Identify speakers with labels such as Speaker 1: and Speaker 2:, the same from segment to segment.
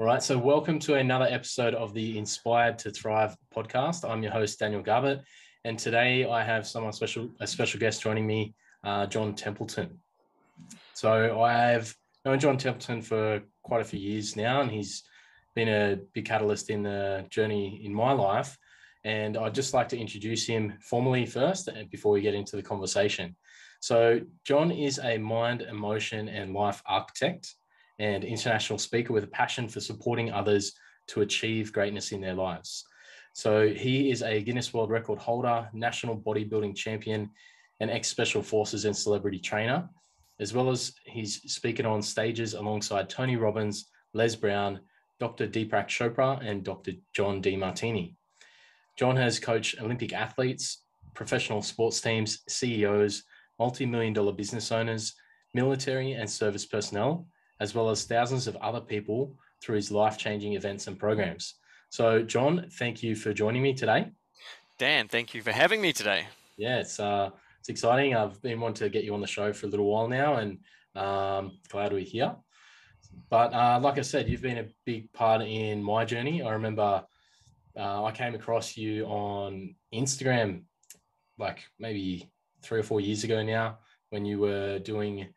Speaker 1: All right, so welcome to another episode of the Inspired to Thrive podcast. I'm your host Daniel Garbett, and today I have someone special, a special guest joining me, uh, John Templeton. So I've known John Templeton for quite a few years now, and he's been a big catalyst in the journey in my life. And I'd just like to introduce him formally first uh, before we get into the conversation. So, John is a mind, emotion, and life architect and international speaker with a passion for supporting others to achieve greatness in their lives. So, he is a Guinness World Record holder, national bodybuilding champion, and ex special forces and celebrity trainer, as well as he's speaking on stages alongside Tony Robbins, Les Brown, Dr. Deepak Chopra, and Dr. John Demartini. John has coached Olympic athletes, professional sports teams, CEOs, multi million dollar business owners, military and service personnel, as well as thousands of other people through his life changing events and programs. So, John, thank you for joining me today.
Speaker 2: Dan, thank you for having me today.
Speaker 1: Yeah, it's uh, it's exciting. I've been wanting to get you on the show for a little while now, and um, glad we're here. But uh, like I said, you've been a big part in my journey. I remember uh, I came across you on Instagram, like maybe three or four years ago now when you were doing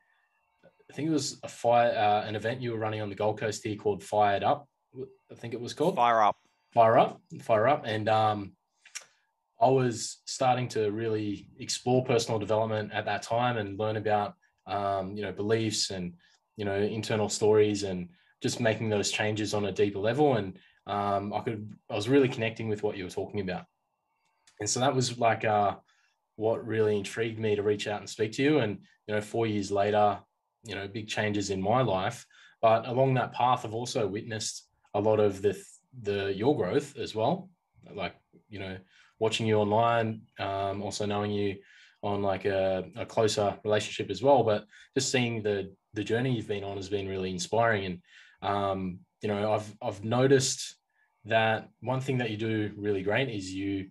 Speaker 1: I think it was a fire uh, an event you were running on the Gold Coast here called Fired Up. I think it was called
Speaker 2: Fire Up.
Speaker 1: Fire Up, Fire Up, and um, I was starting to really explore personal development at that time and learn about um, you know beliefs and you know internal stories and just making those changes on a deeper level. And um, I could I was really connecting with what you were talking about, and so that was like uh, what really intrigued me to reach out and speak to you. And, you know, four years later, you know, big changes in my life. But along that path, I've also witnessed a lot of the, the your growth as well. Like, you know, watching you online, um, also knowing you on like a, a closer relationship as well. But just seeing the the journey you've been on has been really inspiring. And um, you know, I've I've noticed that one thing that you do really great is you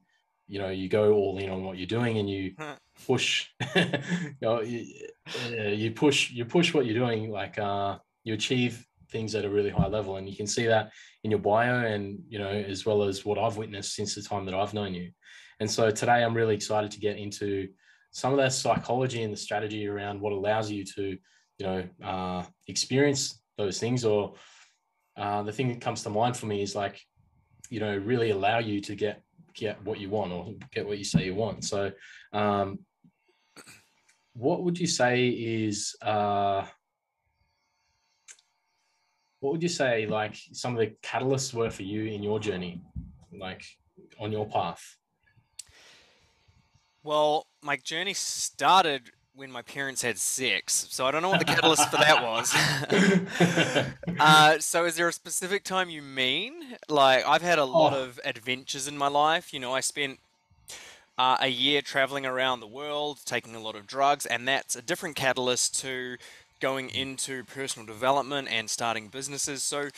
Speaker 1: you know you go all in on what you're doing and you push. You know you, you, push you push what you're doing like uh you achieve things at a really high level. And you can see that in your bio and you know as well as what I've witnessed since the time that I've known you. And so today I'm really excited to get into some of that psychology and the strategy around what allows you to you know uh, experience those things. Or uh, the thing that comes to mind for me is like you know really allow you to get get what you want or get what you say you want. So, um, what would you say is uh, what would you say like some of the catalysts were for you in your journey, like on your path?
Speaker 2: Well, my journey started when my parents had sex. So I don't know what the catalyst for that was. uh, so is there a specific time you mean? Like I've had a lot oh. of adventures in my life. You know, I spent uh, a year traveling around the world, taking a lot of drugs, and that's a different catalyst to going into personal development and starting businesses. So,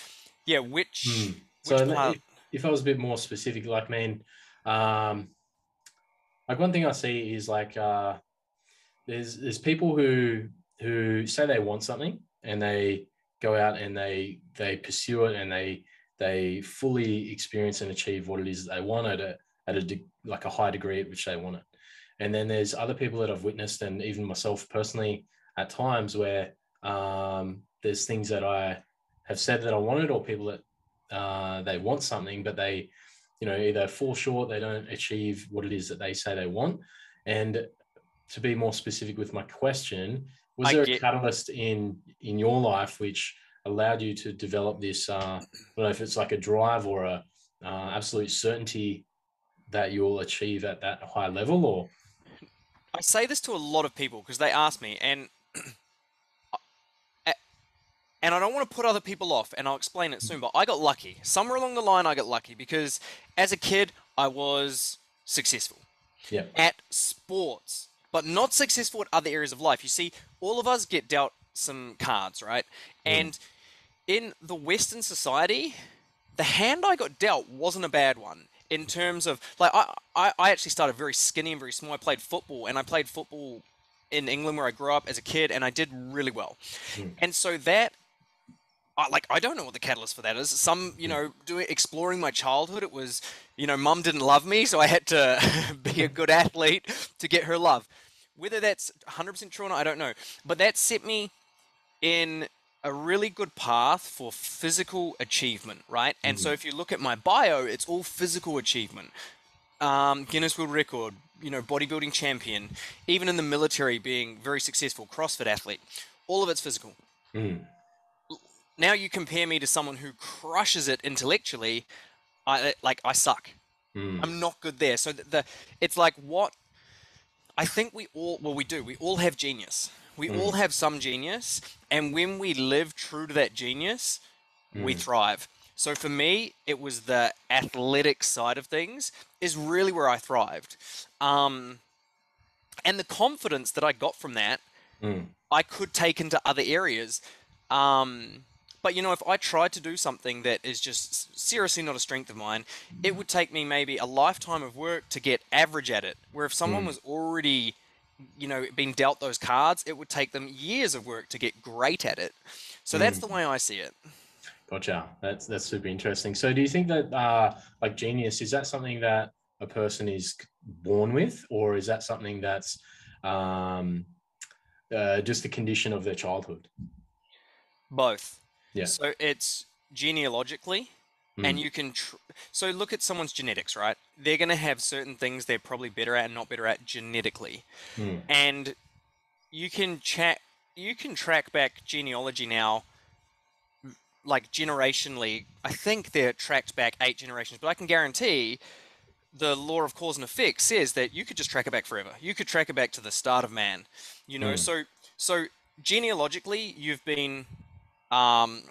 Speaker 2: yeah, which, hmm.
Speaker 1: which so part... if, if, I was a bit more specific, like, I mean, um, like one thing I see is like uh, there's there's people who who say they want something and they go out and they they pursue it and they they fully experience and achieve what it is that they want at a at a like a high degree at which they want it. And then there's other people that I've witnessed, and even myself personally, at times where um, there's things that I have said that I wanted, or people that uh, they want something, but they, you know, either fall short, they don't achieve what it is that they say they want. And to be more specific with my question, was I there get... a catalyst in in your life which allowed you to develop this? Uh, I don't know if it's like a drive or a uh, absolute certainty that you'll achieve at that high level, or
Speaker 2: I say this to a lot of people because they ask me, and and I don't want to put other people off, and I'll explain it soon. But I got lucky somewhere along the line. I got lucky because as a kid, I was successful
Speaker 1: yeah.
Speaker 2: at sports but not successful at other areas of life. You see, all of us get dealt some cards, right? Mm. And in the Western society, the hand I got dealt wasn't a bad one in terms of like I, I, I actually started very skinny and very small. I played football and I played football in England where I grew up as a kid and I did really well. Mm. And so that I, like I don't know what the catalyst for that is. Some, you know, doing exploring my childhood, it was, you know, mum didn't love me, so I had to be a good athlete to get her love. Whether that's 100% true or not, I don't know. But that set me in a really good path for physical achievement, right? And so if you look at my bio, it's all physical achievement. Um, Guinness World Record, you know, bodybuilding champion, even in the military, being very successful, CrossFit athlete. All of it's physical.
Speaker 1: Mm.
Speaker 2: Now you compare me to someone who crushes it intellectually. I like I suck.
Speaker 1: Mm.
Speaker 2: I'm not good there. So the, the it's like what I think we all well we do. We all have genius. We all have some genius, and when we live true to that genius, we
Speaker 1: Mm.
Speaker 2: thrive. So for me, it was the athletic side of things is really where I thrived, um, and the confidence that I got from that
Speaker 1: Mm.
Speaker 2: I could take into other areas. Um, but you know, if I tried to do something that is just seriously not a strength of mine, it would take me maybe a lifetime of work to get average at it. Where if someone
Speaker 1: Mm.
Speaker 2: was already, you know, been dealt those cards, it would take them years of work to get great at it. So that's the way I see it.
Speaker 1: Gotcha. That's that's super interesting. So, do you think that uh, like genius is that something that a person is born with, or is that something that's um, uh, just the condition of their childhood?
Speaker 2: Both.
Speaker 1: Yeah.
Speaker 2: So it's genealogically, and
Speaker 1: Mm.
Speaker 2: you can. Tr- so look at someone's genetics, right? They're going to have certain things they're probably better at and not better at genetically.
Speaker 1: Mm.
Speaker 2: and you can chat you can track back genealogy now like generationally i think they're tracked back eight generations but i can guarantee the law of cause and effect says that you could just track it back forever you could track it back to the start of man you know
Speaker 1: Mm.
Speaker 2: so so genealogically you've been um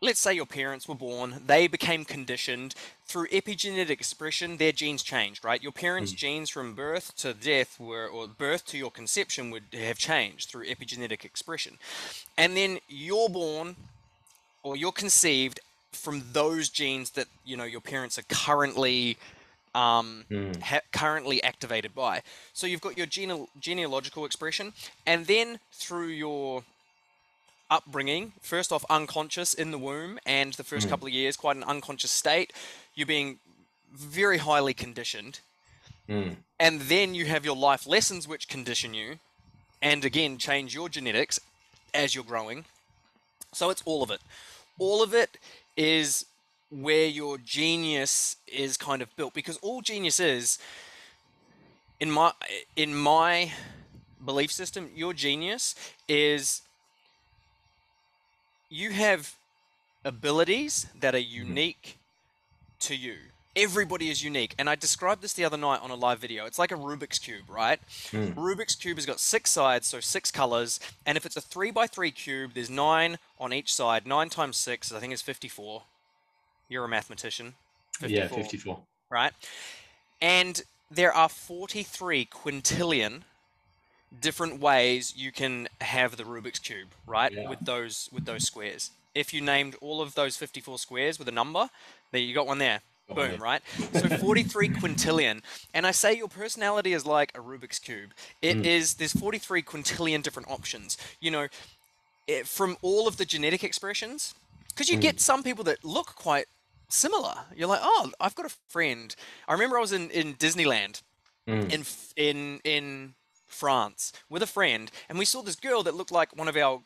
Speaker 2: let's say your parents were born, they became conditioned through epigenetic expression, their genes changed, right? Your parents' genes from birth to death were, or birth to your conception would have changed through epigenetic expression. And then you're born or you're conceived from those genes that, you know, your parents are currently um,
Speaker 1: Mm.
Speaker 2: ha- currently activated by. So you've got your gene- genealogical expression, and then through your upbringing, first off, unconscious in the womb, and the first
Speaker 1: Mm.
Speaker 2: couple of years, quite an unconscious state, you're being very highly conditioned.
Speaker 1: Mm.
Speaker 2: And then you have your life lessons, which condition you, and again, change your genetics as you're growing. So it's all of it. All of it is where your genius is kind of built because all genius is in my in my belief system your genius is you have abilities that are unique to you. Everybody is unique. And i described this the other night on a live video. It's like a rubik's cube right?
Speaker 1: Mm.
Speaker 2: rubik's cube has got six sides so six colors. And if it's a three by three cube there's nine on each side. Nine times six i think is 54 you're a mathematician.
Speaker 1: Yeah, 54.
Speaker 2: right? And there are 43 quintillion different ways you can have the Rubik's cube, right?
Speaker 1: Yeah.
Speaker 2: With those with those squares. If you named all of those 54 squares with a number, there you got one there.
Speaker 1: Got one
Speaker 2: Boom,
Speaker 1: there.
Speaker 2: right? So 43 quintillion. And I say your personality is like a Rubik's cube. It is
Speaker 1: Mm.
Speaker 2: there's 43 quintillion different options. You know, it, from all of the genetic expressions because you
Speaker 1: Mm.
Speaker 2: get some people that look quite similar. You're like, oh, I've got a friend. I remember I was in, in Disneyland
Speaker 1: Mm.
Speaker 2: in in in France with a friend, and we saw this girl that looked like one of our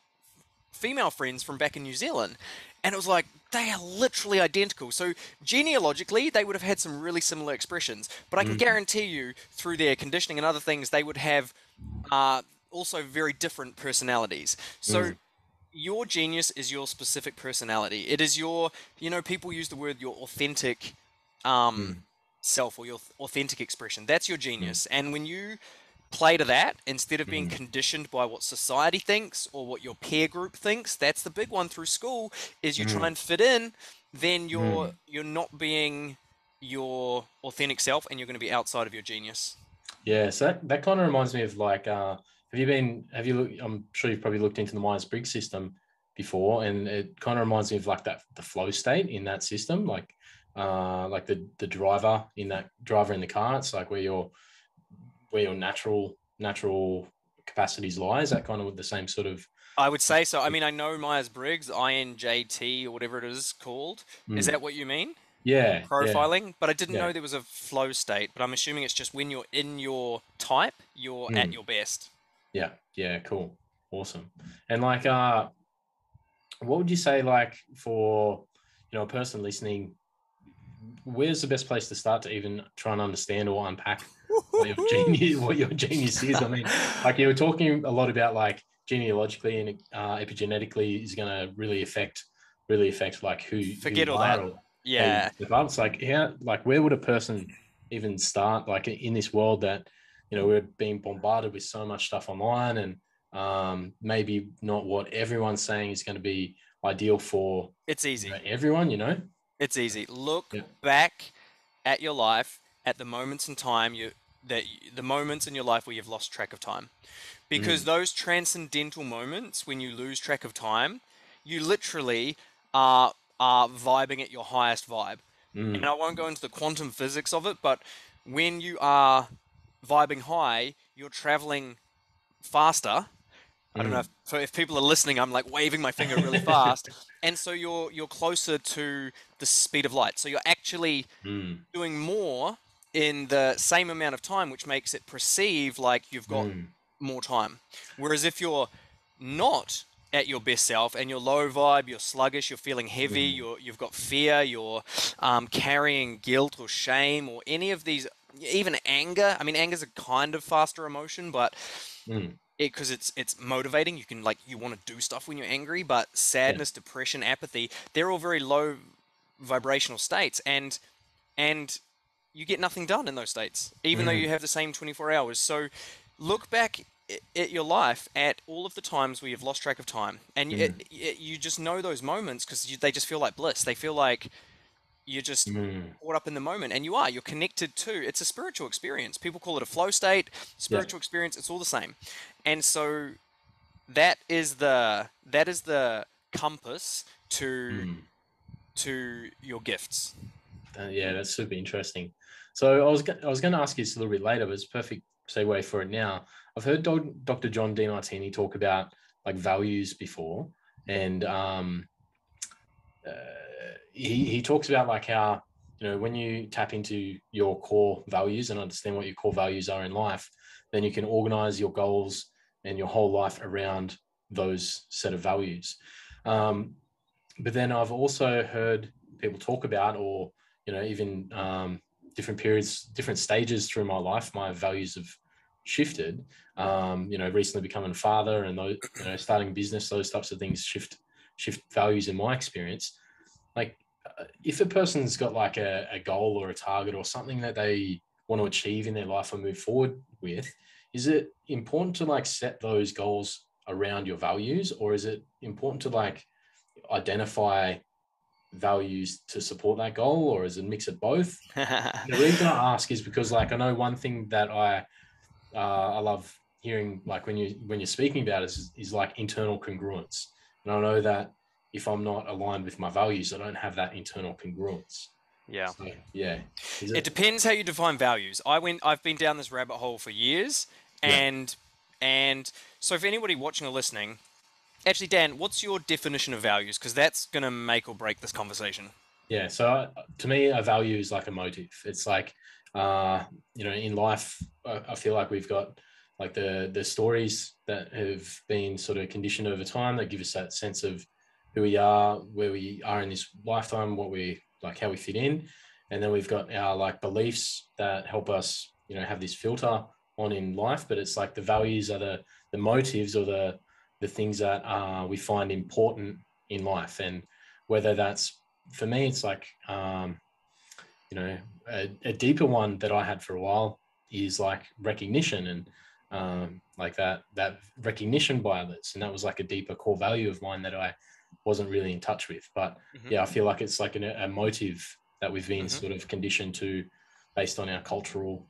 Speaker 2: female friends from back in New Zealand, and it was like they are literally identical. So genealogically, they would have had some really similar expressions, but I can guarantee you, through their conditioning and other things, they would have uh, also very different personalities. So your genius is your specific personality. It is your, you know, people use the word your authentic um, self or your authentic expression. That's your genius. And when you play to that instead of being conditioned by what society thinks or what your peer group thinks, that's the big one through school. Is you try and fit in, then you're you're not being your authentic self, and you're going to be outside of your genius.
Speaker 1: Yeah, so that, that kind of reminds me of like, uh, have you been, have you looked, I'm sure you've probably looked into the Myers Briggs system before, and it kind of reminds me of like that, the flow state in that system, like, uh, like the, the driver in that driver in the car, it's like where your, where your natural, natural capacities lie. Is that kind of with the same sort of
Speaker 2: I would say so. I mean, I know Myers Briggs, INJT, or whatever it is called. Mm. Is that what you mean?
Speaker 1: Yeah.
Speaker 2: Profiling,
Speaker 1: yeah.
Speaker 2: but I didn't yeah. know there was a flow state. But I'm assuming it's just when you're in your type, you're mm. at your best.
Speaker 1: Yeah. Yeah. Cool. Awesome. And like, uh, what would you say, like, for you know, a person listening, where's the best place to start to even try and understand or unpack what your genius, what your genius is? I mean, like you were talking a lot about like genealogically and uh, epigenetically is going to really affect, really affect like who.
Speaker 2: Forget
Speaker 1: who
Speaker 2: all that. yeah.
Speaker 1: It's like how, like where would a person even start? Like in this world that you know we're being bombarded with so much stuff online and um, maybe not what everyone's saying is going to be ideal for
Speaker 2: it's easy
Speaker 1: you know, everyone you know
Speaker 2: it's easy look yeah. back at your life at the moments in time you that the moments in your life where you've lost track of time because mm. those transcendental moments when you lose track of time you literally are are vibing at your highest vibe mm. and i won't go into the quantum physics of it but when you are vibing high you're traveling faster I don't know mm. if, if people are listening. I'm like waving my finger really fast, and so you're you're closer to the speed of light. So you're actually mm. doing more in the same amount of time, which makes it perceive like you've got mm. more time. Whereas if you're not at your best self and you're low vibe, you're sluggish, you're feeling heavy, mm. you're you've got fear, you're um, carrying guilt or shame or any of these, even anger. I mean, anger is a kind of faster emotion, but mm because it, it's it's motivating. You can like you want to do stuff when you're angry, but sadness, yeah. depression, apathy, they're all very low vibrational states, and and you get nothing done in those states, even mm. though you have the same 24 hours. So look back at your life at all of the times where you've lost track of time, and mm. it, it, you just know those moments because they just feel like bliss. They feel like you're just mm. caught up in the moment and you are you're connected to it's a spiritual experience people call it a flow state spiritual yeah. experience it's all the same and so that is the that is the compass to mm. to your gifts
Speaker 1: uh, yeah that's super interesting so i was i was going to ask you this a little bit later but it's perfect segue for it now i've heard dr john demartini talk about like values before and um uh, he he talks about like how you know when you tap into your core values and understand what your core values are in life, then you can organize your goals and your whole life around those set of values. Um, but then I've also heard people talk about, or you know, even um, different periods, different stages through my life, my values have shifted. Um, you know, recently becoming a father and those, you know, starting business, those types of things shift shift values in my experience. Like, uh, if a person's got like a, a goal or a target or something that they want to achieve in their life or move forward with, is it important to like set those goals around your values, or is it important to like identify values to support that goal, or is it a mix of both? the reason I ask is because like I know one thing that I uh, I love hearing like when you when you're speaking about is is like internal congruence, and I know that if I'm not aligned with my values, I don't have that internal congruence.
Speaker 2: Yeah. So,
Speaker 1: yeah.
Speaker 2: It... it... depends how you define values. I went I've been down this rabbit hole for years and yeah. and so if anybody watching or listening, actually Dan, what's your definition of values because that's going to make or break this conversation.
Speaker 1: Yeah, so uh, to me a value is like a motive. It's like uh, you know, in life I feel like we've got like the the stories that have been sort of conditioned over time that give us that sense of who we are, where we are in this lifetime, what we like, how we fit in, and then we've got our like beliefs that help us, you know, have this filter on in life. But it's like the values are the the motives or the the things that uh, we find important in life, and whether that's for me, it's like um, you know a, a deeper one that I had for a while is like recognition and um, like that that recognition by others, and that was like a deeper core value of mine that I wasn't really in touch with. But mm-hmm. yeah, I feel like it's like an, a motive that we've been mm-hmm. sort of conditioned to based on our cultural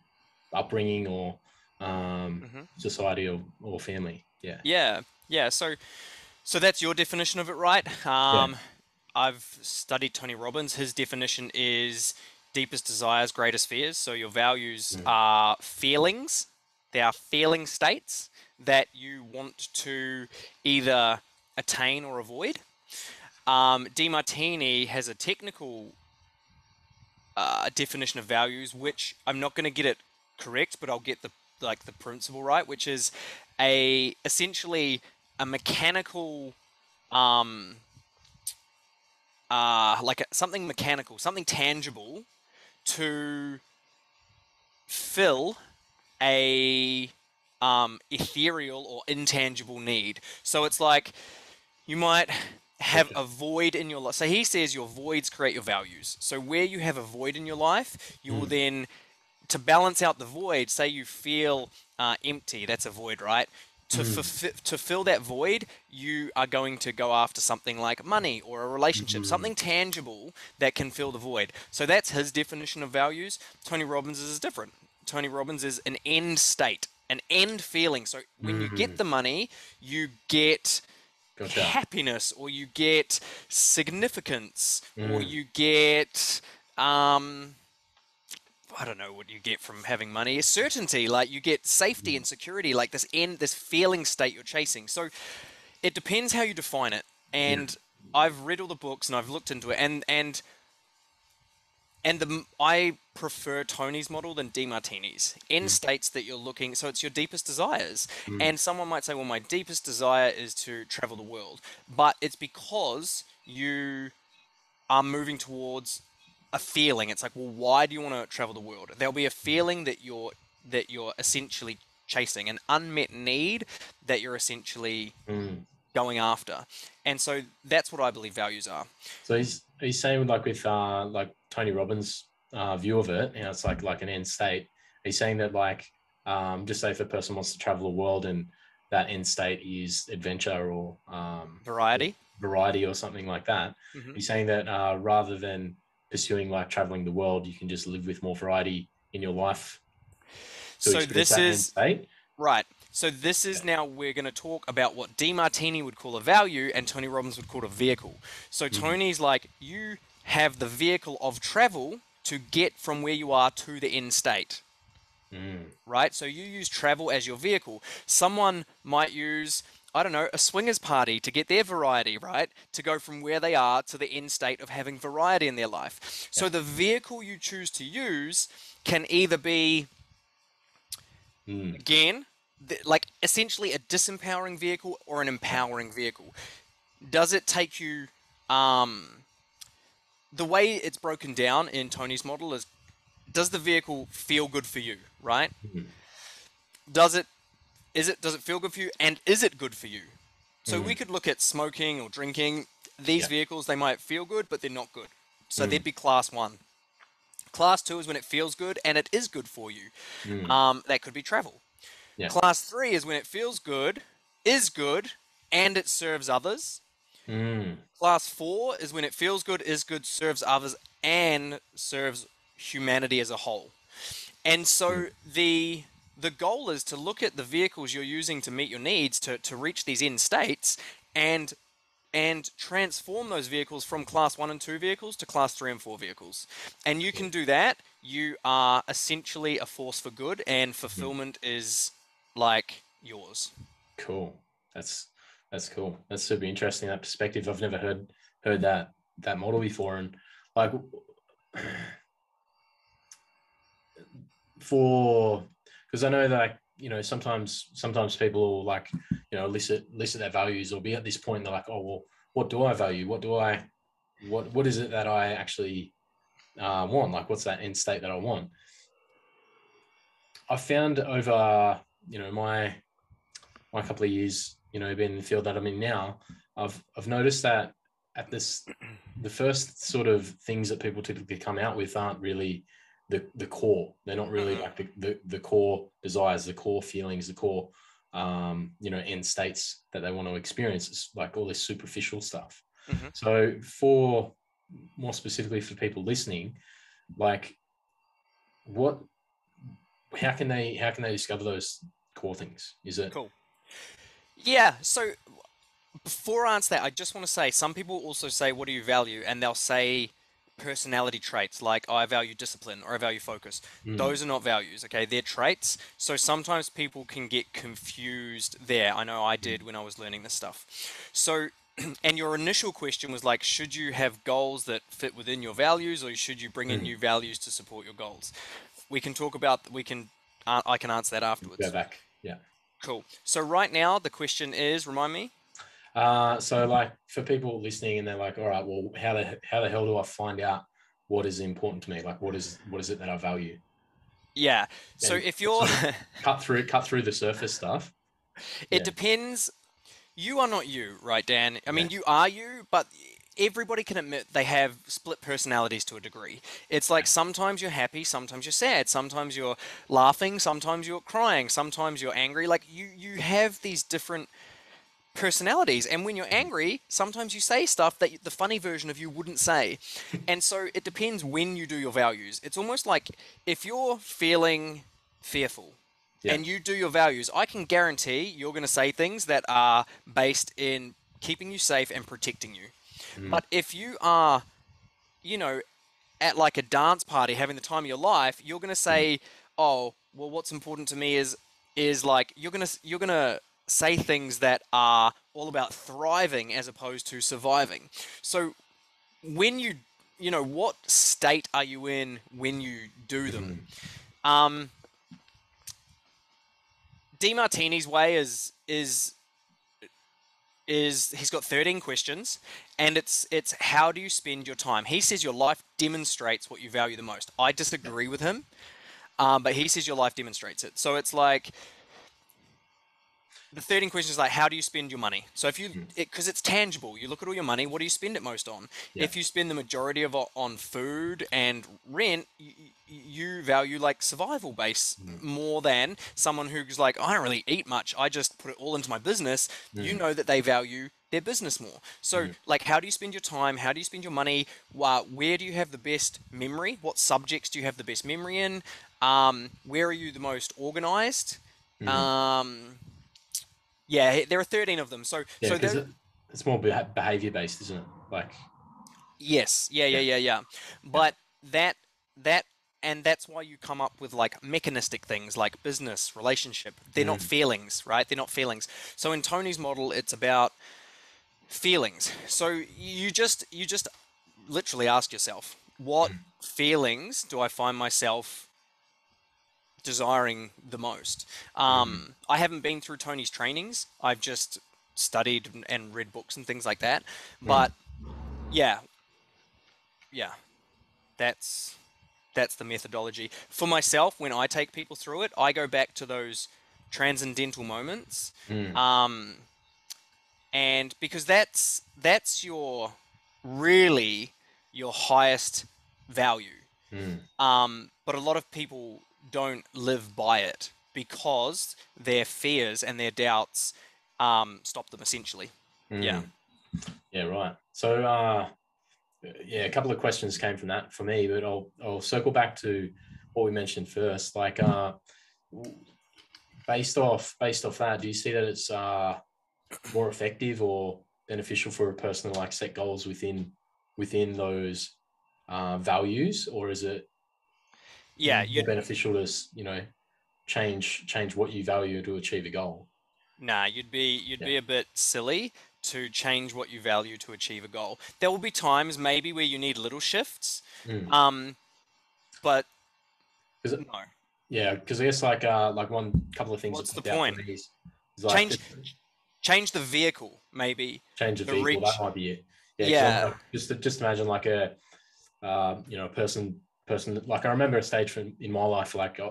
Speaker 1: upbringing or um, mm-hmm. society or, or family. Yeah.
Speaker 2: Yeah. Yeah. So, so that's your definition of it, right? Um, yeah. I've studied Tony Robbins. His definition is deepest desires, greatest fears. So your values mm. are feelings they are feeling states that you want to either attain or avoid. Um, Demartini has a technical uh, definition of values, which I'm not going to get it correct, but I'll get the like the principle right, which is a essentially a mechanical, um, uh, like a, something mechanical, something tangible, to fill a um, ethereal or intangible need. So it's like you might have a void in your life. So he says your voids create your values. So where you have a void in your life, you will mm. then, to balance out the void, say you feel uh, empty, that's a void, right? To, mm. to fill that void, you are going to go after something like money or a relationship, mm. something tangible that can fill the void. So that's his definition of values. Tony Robbins is different. Tony Robbins is an end state, an end feeling. So when mm-hmm. you get mm-hmm. the money, you get gotcha. happiness, or you get significance, mm. or you get um, I don't know what you get from having money. Is certainty, like you get safety mm. and security, like this end, this feeling state you're chasing. So it depends how you define it. And yeah. I've read all the books and I've looked into it, and and and the I prefer Tony's model than Demartini's. In mm. states that you're looking, so it's your deepest desires. Mm. And someone might say, well, my deepest desire is to travel the world, but it's because you are moving towards a feeling. It's like, well, why do you want to travel the world? There'll be a feeling that you're that you're essentially chasing, an unmet need that you're essentially mm. going after. And so that's what I believe values are.
Speaker 1: So he's he's saying like with uh like Tony Robbins' uh, view of it, you know, it's like like an end state. He's saying that like um, just say if a person wants to travel the world and that end state is adventure or um,
Speaker 2: variety,
Speaker 1: variety or something like that. Mm-hmm. He's saying that uh, rather than pursuing like traveling the world, you can just live with more variety in your life.
Speaker 2: So this is right. So this is now we're going to talk about what Demartini would call a value and Tony Robbins would call a vehicle. So mm-hmm. Tony's like you have the vehicle of travel to get from where you are to the end state. Mm. Right? So you use travel as your vehicle. Someone might use, I don't know, a swingers party to get their variety, right? To go from where they are to the end state of having variety in their life. Yeah. So the vehicle you choose to use can either be, mm. again, like essentially a disempowering vehicle or an empowering vehicle. Does it take you um, the way it's broken down in Tony's model is does the vehicle feel good for you, right? Mm-hmm. Does it is it does it feel good for you and is it good for you? So mm-hmm. we could look at smoking or drinking. These yeah. vehicles they might feel good but they're not good. So mm-hmm. they'd be class 1. Class 2 is when it feels good and it is good for you. Mm. Um, that could be travel. Yeah. Class 3 is when it feels good, is good and it serves others Mm. Class four is when it feels good, is good, serves others, and serves humanity as a whole. And so mm. the the goal is to look at the vehicles you're using to meet your needs to, to reach these end states and and transform those vehicles from class one and two vehicles to class three and four vehicles. And you can do that. You are essentially a force for good, and fulfillment mm. is like yours.
Speaker 1: Cool. That's that's cool. That's super interesting. That perspective. I've never heard heard that that model before, and like for because I know that you know sometimes sometimes people will like you know elicit elicit their values or be at this point they're like oh well what do I value? What do I what what is it that I actually uh, want? Like what's that end state that I want? I found over you know my my couple of years you know, being in the field that I'm in now, I've I've noticed that at this the first sort of things that people typically come out with aren't really the the core. They're not really mm-hmm. like the, the, the core desires, the core feelings, the core um, you know, end states that they want to experience. It's like all this superficial stuff. Mm-hmm. So for more specifically for people listening, like what how can they how can they discover those core things? Is it
Speaker 2: cool? Yeah, so before I answer that, I just want to say some people also say, What do you value? And they'll say personality traits like oh, I value discipline or I value focus.
Speaker 1: Mm.
Speaker 2: Those are not values, okay? They're traits. So sometimes people can get confused there. I know I did when I was learning this stuff. So and your initial question was like should you have goals that fit within your values or should you bring in
Speaker 1: Mm.
Speaker 2: new values to support your goals? We can talk about we can uh, I can answer that afterwards.
Speaker 1: Go back. Yeah.
Speaker 2: Cool. So right now the question is remind me
Speaker 1: Uh, so like for people listening and they're like, all right, well, how the how the hell do I find out what is important to me? Like what is what is it that I value?
Speaker 2: Yeah. So
Speaker 1: And
Speaker 2: if you're
Speaker 1: Cut through cut through the surface stuff.
Speaker 2: It
Speaker 1: Yeah.
Speaker 2: depends. You are not you, right, Dan? I mean,
Speaker 1: Yeah.
Speaker 2: you are you, but everybody can admit they have split personalities to a degree. It's like sometimes you're happy, sometimes you're sad, sometimes you're laughing, sometimes you're crying, sometimes you're angry. Like you, you have these different personalities, and when you're angry, sometimes you say stuff that the funny version of you wouldn't say. And so it depends when you do your values. It's almost like if you're feeling fearful
Speaker 1: Yeah.
Speaker 2: and you do your values, I can guarantee you're going to say things that are based in keeping you safe and protecting you.
Speaker 1: Mm.
Speaker 2: But if you are, you know, at like a dance party having the time of your life, you're going to say, "Oh, well what's important to me is is like you're going to you're going to say things that are all about thriving as opposed to surviving." So when you you know, what state are you in when you do them? Um Demartini's way is is is he's got 13 questions and it's it's how do you spend your time he says your life demonstrates what you value the most i disagree with him um, but he says your life demonstrates it so it's like the 13 questions like how do you spend your money? So if you because it's tangible you look at all your money what do you spend it most on?
Speaker 1: Yeah.
Speaker 2: if you spend the majority of it on food and rent you, you value like survival base more than someone who's like i don't really eat much i just put it all into my business. You know that they value their business more. So like how do you spend your time? How do you spend your money? Where do you have the best memory? What subjects do you have the best memory in? Um, where are you the most organized? Um, yeah, there are 13 of them. So,
Speaker 1: Yeah,
Speaker 2: so
Speaker 1: because
Speaker 2: there,
Speaker 1: it, it's more behavior based, isn't it? Like
Speaker 2: yes, yeah, yeah, yeah, yeah. But that, that, and that's why you come up with like mechanistic things like business, relationship. They're not mm. feelings, right? They're not feelings. So in Tony's model, it's about feelings. So you just, you just literally ask yourself, what mm. feelings do I find myself desiring the most. Um, I haven't been through Tony's trainings. I've just studied and- read books and things like that. But yeah, yeah, that's that's the methodology for myself. When I take people through it, I go back to those transcendental moments,
Speaker 1: Mm.
Speaker 2: um, and because that's that's your really your highest value.
Speaker 1: Mm.
Speaker 2: Um, but a lot of people don't live by it because their fears and their doubts um, stop them essentially. Yeah.
Speaker 1: Mm. Yeah, right. So, uh, yeah, a couple of questions came from that for me, but I'll I'll circle back to what we mentioned first. Like, uh, based off based off that, do you see that it's uh, more effective or beneficial for a person to like set goals within within those uh, values, or is it
Speaker 2: Yeah,
Speaker 1: more
Speaker 2: you
Speaker 1: beneficial to you know change change what you value to achieve a goal?
Speaker 2: nah, you'd be you'd
Speaker 1: Yeah.
Speaker 2: be a bit silly to change what you value to achieve a goal. There will be times maybe where you need little shifts,
Speaker 1: Mm.
Speaker 2: um, but
Speaker 1: 'Cause it-
Speaker 2: no.
Speaker 1: Yeah, because I guess like uh like one couple of things.
Speaker 2: What's the
Speaker 1: popped out for
Speaker 2: point?
Speaker 1: Is, is like
Speaker 2: Change- Change the vehicle, maybe.
Speaker 1: change the
Speaker 2: the
Speaker 1: vehicle.
Speaker 2: reach.
Speaker 1: That might be it. Yeah.
Speaker 2: Yeah.
Speaker 1: like- just just imagine like a um, you know a person person like I remember a stage from in my life like uh,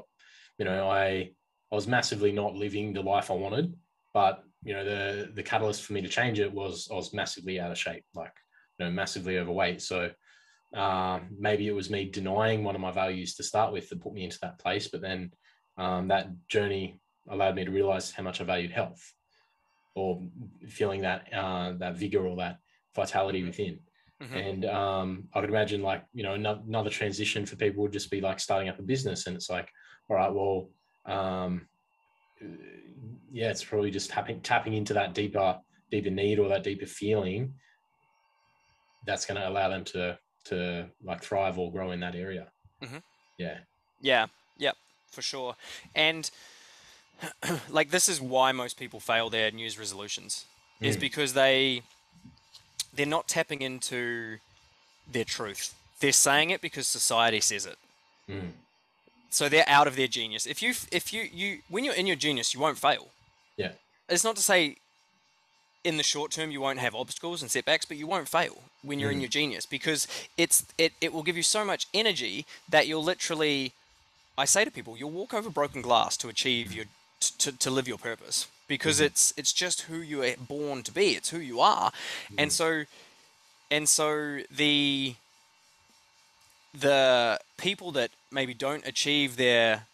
Speaker 1: you know I I was massively not living the life I wanted, but you know the the catalyst for me to change it was I was massively out of shape, like you know massively overweight. So um, maybe it was me denying one of my values to start with that put me into that place, but then um, that journey allowed me to realize how much I valued health or feeling that uh, that vigor or that vitality within.
Speaker 2: Mhm.
Speaker 1: And um, I could imagine like you know ano- another transition for people would just be like starting up a business, and it's like, all right, well, um, uh, yeah, it's probably just tapping tapping into that deeper deeper need or that deeper feeling that's going to allow them to to like thrive or grow in that area.
Speaker 2: Mhm.
Speaker 1: Yeah.
Speaker 2: Yeah, yep, for sure. And like this is why most people fail their New Year's resolutions is
Speaker 1: Mm.
Speaker 2: because they they're not tapping into their truth. They're saying it because society says it.
Speaker 1: Mm.
Speaker 2: So they're out of their genius. If you if you you when you're in your genius, you won't fail.
Speaker 1: Yeah.
Speaker 2: It's not to say in the short term you won't have obstacles and setbacks, but you won't fail when you're in
Speaker 1: Mm.
Speaker 2: your genius because it's it, it will give you so much energy that you'll literally I say to people, you'll walk over broken glass to achieve your to, to live your purpose because
Speaker 1: Mhm.
Speaker 2: it's it's just who you are born to be. It's who you are. And
Speaker 1: Mm.
Speaker 2: so and so the the people that maybe don't achieve their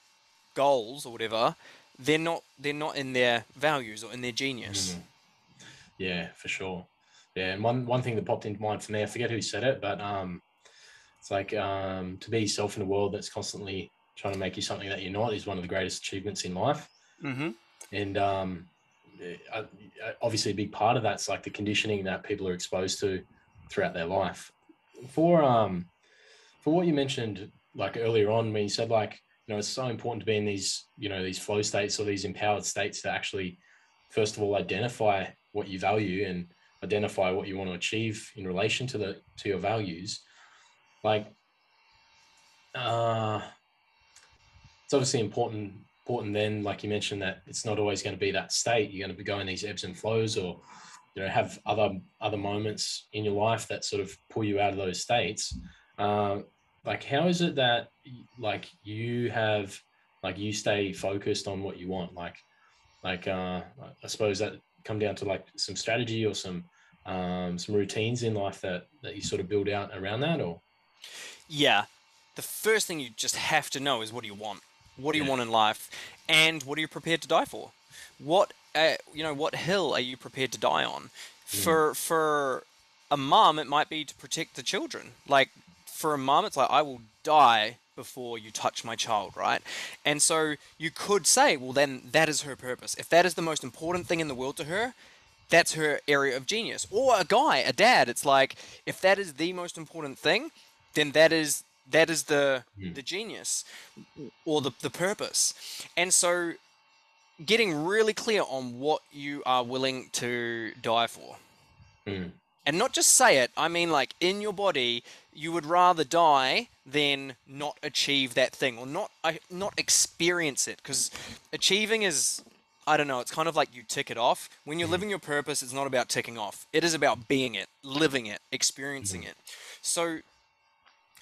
Speaker 2: goals or whatever, they're not they're not in their values or in their genius.
Speaker 1: Mm. Yeah, for sure. Yeah, and one one thing that popped into mind for me, I forget who said it, but um, it's like um, to be yourself in a world that's constantly trying to make you something that you're not is one of the greatest achievements in life.
Speaker 2: Mm-hmm.
Speaker 1: And um, eh, I- obviously, a big part of that's like the conditioning that people are exposed to throughout their life. For um, for what you mentioned like earlier on, when you said like you know it's so important to be in these you know these flow states or these empowered states to actually first of all identify what you value and identify what you want to achieve in relation to the to your values like uh it's obviously important important then like you mentioned that it's not always going to be that state you're going to be going these ebbs and flows or you know have other other moments in your life that sort of pull you out of those states um like how is it that like you have like you stay focused on what you want like like uh i suppose that come down to like some strategy or some um some routines in life that that you sort of build out around that or
Speaker 2: Yeah. The first thing you just have to know is what do you want? What do you
Speaker 1: Yeah.
Speaker 2: want in life? And what are you prepared to die for? What uh, you know, what hill are you prepared to die on? For for a mom, it might be to protect the children. Like for a mom, it's like I will die before you touch my child, right? And so you could say, well, then that is her purpose. If that is the most important thing in the world to her, that's her area of genius. Or a guy, a dad, it's like if that is the most important thing, then that is that is the
Speaker 1: Mm.
Speaker 2: the genius or the the purpose. And so getting really clear on what you are willing to die for.
Speaker 1: Mm.
Speaker 2: And not just say it, I mean like in your body, you would rather die than not achieve that thing or not uh, not experience it because achieving is I don't know, it's kind of like you tick it off. When you're
Speaker 1: Mhm.
Speaker 2: living your purpose, it's not about ticking off. It is about being it, living it, experiencing it. So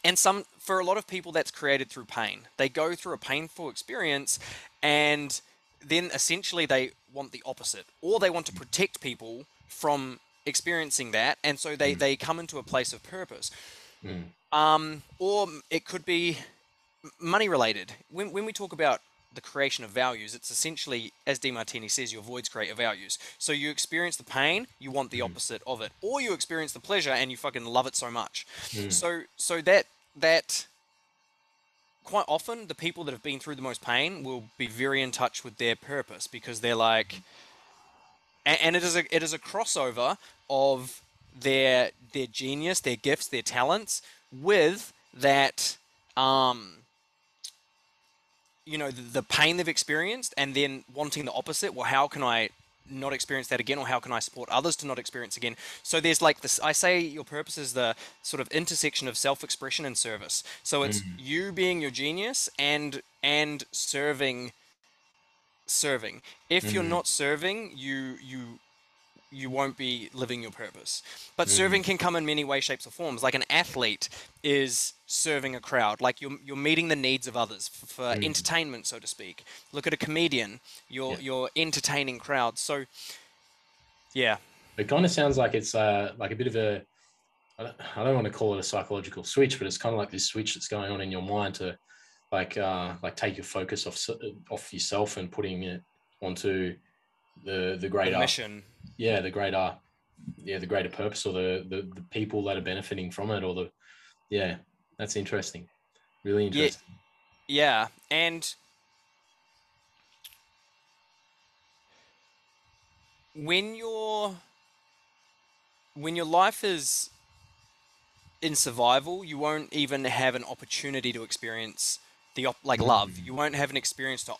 Speaker 2: and some for a lot of people that's created through pain. They go through a painful experience and then essentially they want the opposite or they want to protect people from experiencing that and so they
Speaker 1: Mm.
Speaker 2: they come into a place of purpose.
Speaker 1: Mm.
Speaker 2: Um, or it could be money related. When, when we talk about the creation of values, it's essentially, as Demartini says, your voids create your values. So you experience the pain, you want the
Speaker 1: Mm.
Speaker 2: opposite of it, or you experience the pleasure and you fucking love it so much.
Speaker 1: Mm.
Speaker 2: So so that that quite often the people that have been through the most pain will be very in touch with their purpose because they're like and, and it is a it is a crossover of their their genius, their gifts, their talents with that um you know the, the pain they've experienced and then wanting the opposite. Well how can i not experience that again or how can i support others to not experience again so there's like this i say your purpose is the sort of intersection of self-expression and service so it's
Speaker 1: Mm.
Speaker 2: you being your genius and and serving serving if you're
Speaker 1: Mhm.
Speaker 2: not serving you you you won't be living your purpose. But
Speaker 1: Mhm.
Speaker 2: serving can come in many ways shapes or forms. Like an athlete is serving a crowd. Like you're, you're meeting the needs of others for, for
Speaker 1: Mm.
Speaker 2: entertainment so to speak. Look at a comedian. You're
Speaker 1: Yeah.
Speaker 2: you're entertaining crowds. So yeah.
Speaker 1: It kind of sounds like it's uh, like a bit of a, I don't, I don't want to call it a psychological switch, but it's kind of like this switch that's going on in your mind to, like, uh, like take your focus off off yourself and putting it onto the the
Speaker 2: the mission
Speaker 1: yeah, the greater, yeah, the greater purpose or the, the the people that are benefiting from it or the, yeah, that's interesting, really interesting.
Speaker 2: yeah yeah. and when your when your life is in survival, you won't even have an opportunity to experience the op- like love.
Speaker 1: Mm.
Speaker 2: You won't have an experience to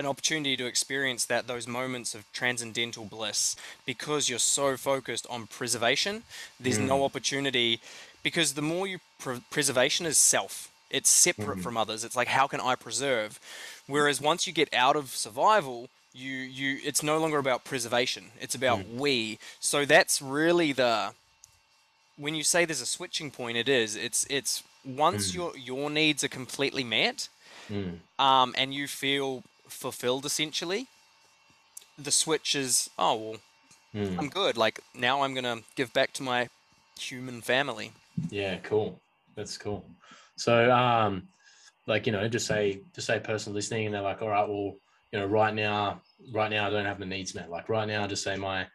Speaker 2: an opportunity to experience that those moments of transcendental bliss because you're so focused on preservation. There's
Speaker 1: Mm.
Speaker 2: no opportunity because the more you pre- preservation is self. It's separate
Speaker 1: Mhm.
Speaker 2: from others. It's like how can I preserve? Whereas once you get out of survival, you you it's no longer about preservation. It's about we. So that's really the when you say there's a switching point, it is. It's it's once
Speaker 1: Mm.
Speaker 2: your your needs are completely met,
Speaker 1: Mm.
Speaker 2: um, and you feel fulfilled essentially, the switch is oh well,
Speaker 1: Mm.
Speaker 2: I'm good. Like now I'm gonna give back to my human family.
Speaker 1: Yeah, cool. That's cool. So, um, like you know, just say just say a person listening, and they're like, all right, well, you know, right now, right now, I don't have the needs met. Like right now, just say my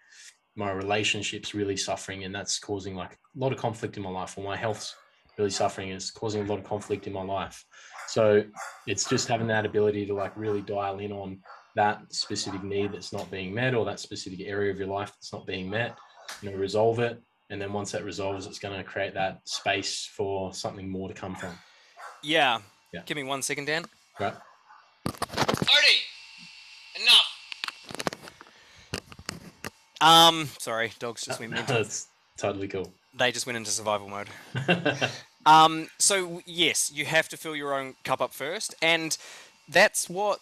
Speaker 1: my relationship's really suffering, and that's causing like a lot of conflict in my life, or my health's really suffering, and it's causing a lot of conflict in my life. So it's just having that ability to like really dial in on that specific need that's not being met, or that specific area of your life that's not being met. You know, resolve it, and then once that resolves, it's going to create that space for something more to come from.
Speaker 2: Yeah.
Speaker 1: Yeah.
Speaker 2: Give me one second, Dan.
Speaker 1: Right?
Speaker 2: Artie, enough. Um, sorry, dogs just went mental.
Speaker 1: That's totally cool.
Speaker 2: They just went into survival mode. Um, so yes, you have to fill your own cup up first, and that's what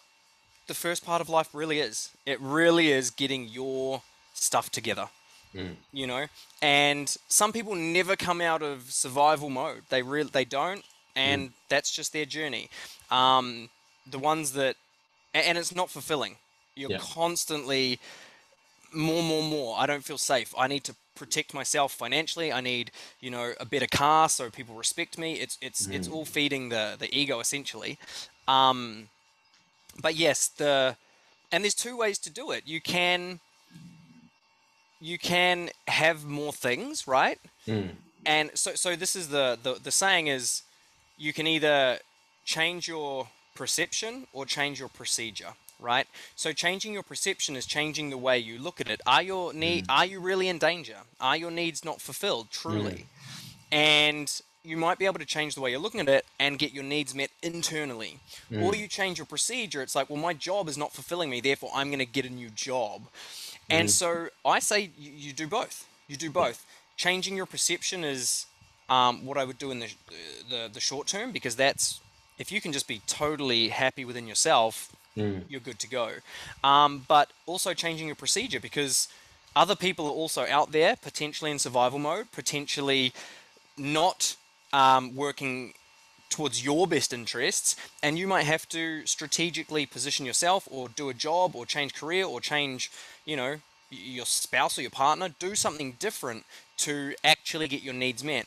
Speaker 2: the first part of life really is. It really is getting your stuff together.
Speaker 1: Mm.
Speaker 2: You know, and some people never come out of survival mode. They really they don't, and that's just their journey. Um, the ones that, and it's not fulfilling. You're
Speaker 1: Yeah.
Speaker 2: constantly more, more, more. I don't feel safe. I need to protect myself financially. I need, you know, a better car so people respect me. It's it's it's all feeding the the ego essentially. Um, but yes, the and there's two ways to do it. You can you can have more things, right?
Speaker 1: Mm.
Speaker 2: And so so this is the the, the saying is you can either change your perception or change your procedure right? So changing your perception is changing the way you look at it. Are your need mm. are you really in danger? Are your needs not fulfilled truly? Mm. And you might be able to change the way you're looking at it and get your needs met internally. Or mm. you change your procedure it's like well my job is not fulfilling me therefore i'm going to get a new job. And so i say you, you do both. You do both. Changing your perception is um, what i would do in the, the the short term because that's if you can just be totally happy within yourself
Speaker 1: Mm.
Speaker 2: you're good to go. Um, but also changing your procedure because other people are also out there, potentially in survival mode, potentially not um, working towards your best interests, and you might have to strategically position yourself or do a job or change career or change, you know, your spouse or your partner, do something different to actually get your needs met.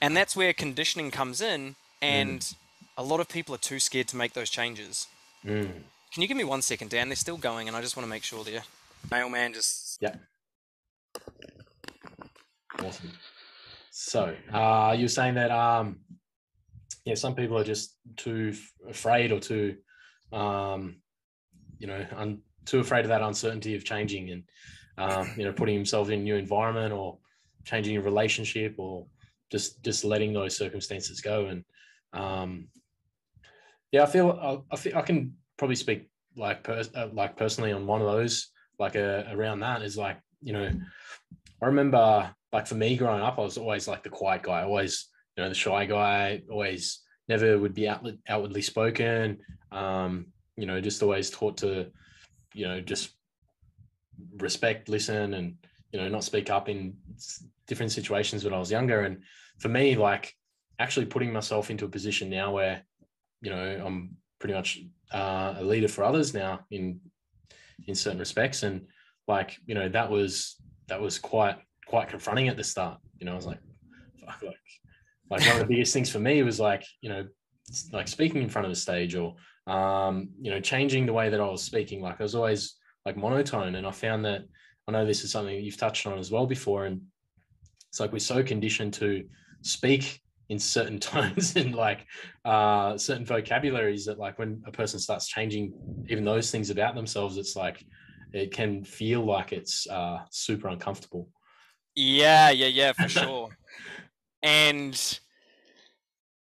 Speaker 2: And that's where conditioning comes in, and a lot of people are too scared to make those changes.
Speaker 1: Mm.
Speaker 2: Can you give me one second, Dan? They're still going, and I just want to make sure the mailman just.
Speaker 1: Yeah. Awesome. So, uh, you're saying that, um, yeah, some people are just too f- afraid or too, um, you know, un- too afraid of that uncertainty of changing and, um, you know, putting himself in a new environment or changing a relationship or just just letting those circumstances go. And um, yeah, I feel I, I feel I can probably speak like uh, like personally on one of those like uh, around that is like you know I remember like for me growing up I was always like the quiet guy always you know the shy guy always never would be outward, outwardly spoken um you know just always taught to you know just respect listen and you know not speak up in different situations when I was younger. And for me like actually putting myself into a position now where you know I'm pretty much uh, a leader for others now in in certain respects. And like you know that was that was quite quite confronting at the start. You know i was like fuck like like one of the biggest things for me was like you know like speaking in front of the stage or um you know changing the way that i was speaking. Like i was always like monotone. And i found that i know this is something you've touched on as well before. And it's like we're so conditioned to speak in certain tones and like uh certain vocabularies that like when a person starts changing even those things about themselves it's like it can feel like it's uh super uncomfortable
Speaker 2: Yeah, yeah, yeah, for sure. and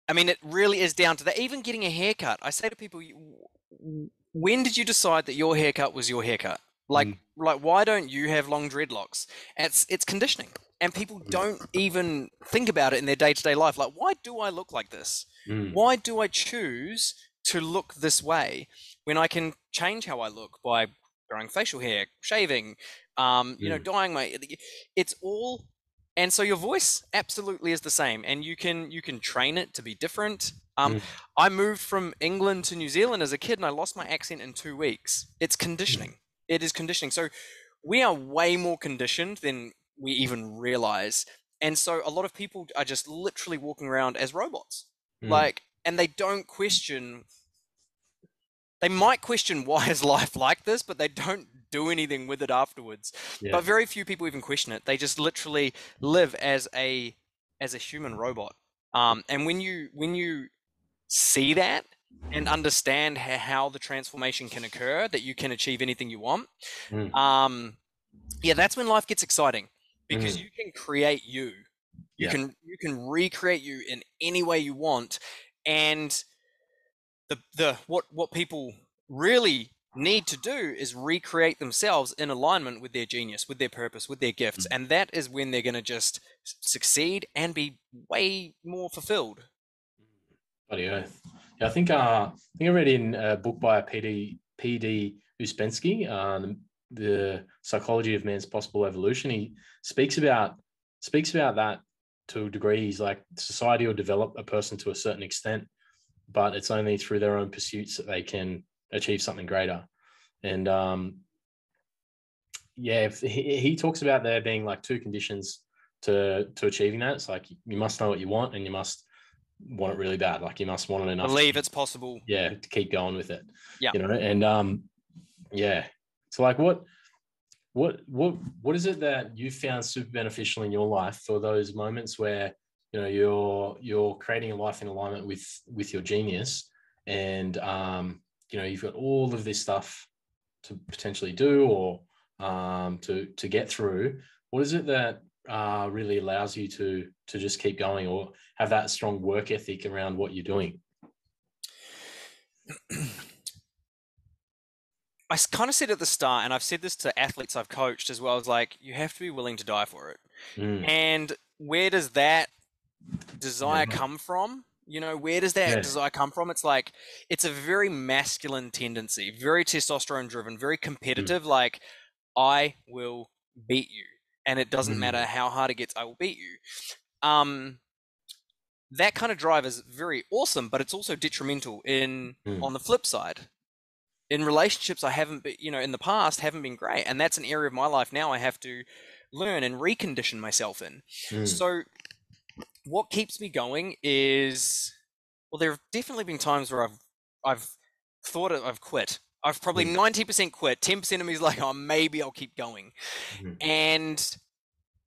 Speaker 2: I mean, it really is down to that. Even getting a haircut, I say to people, when did you decide that your haircut was your haircut? Like, mm. like, why don't you have long dreadlocks? It's it's conditioning, and people don't even think about it in their day to day life. Like, why do I look like this? Mm. Why do I choose to look this way when I can change how I look by growing facial hair, shaving, um, you know, mm. dyeing my? It's all and so your voice absolutely is the same and you can you can train it to be different um, mm. i moved from england to new zealand as a kid and i lost my accent in two weeks it's conditioning mm. it is conditioning so we are way more conditioned than we even realize and so a lot of people are just literally walking around as robots mm. like and they don't question they might question why is life like this, but they don't do anything with it afterwards. Yeah. But very few people even question it. They just literally live as a as a human robot. Um, and when you when you see that and understand how, the transformation can occur, that you can achieve anything you want, mm. um, yeah, that's when life gets exciting because mm. you can create you. You yeah. can you can recreate you in any way you want, and the the what what people really need to do is recreate themselves in alignment with their genius, with their purpose, with their gifts, mm. and that is when they're going to just succeed and be way more fulfilled.
Speaker 1: Bloody earth! Yeah, I think uh, I think I read in a book by PD PD Ouspensky, uh, the psychology of man's possible evolution. He speaks about speaks about that to a degree. He's like society will develop a person to a certain extent, but it's only through their own pursuits that they can achieve something greater. And um, yeah, he, he talks about there being like two conditions to to achieving that. It's like you must know what you want, and you must want it really bad. Like you must want it enough.
Speaker 2: Believe to, it's possible.
Speaker 1: Yeah, to keep going with it. Yeah, you know, and um, yeah. So like, what, what, what, what is it that you found super beneficial in your life for those moments where you know you're you're creating a life in alignment with with your genius and um you know you've got all of this stuff to potentially do or um, to to get through what is it that uh, really allows you to to just keep going or have that strong work ethic around what you're doing
Speaker 2: I kind of said at the start, and I've said this to athletes I've coached as well, as like you have to be willing to die for it. Mm. And where does that desire yeah. come from? You know, where does that yeah. desire come from? It's like it's a very masculine tendency, very testosterone driven, very competitive. Mm. Like, I will beat you, and it doesn't mm. matter how hard it gets. I will beat you. Um, that kind of drive is very awesome, but it's also detrimental in mm. on the flip side. In relationships, I haven't been, you know, in the past haven't been great, and that's an area of my life now I have to learn and recondition myself in. Mm. So what keeps me going is well, there have definitely been times where I've I've thought I've quit. I've probably mm. ninety percent quit. Ten percent of me is like, oh, maybe I'll keep going. Mm-hmm. And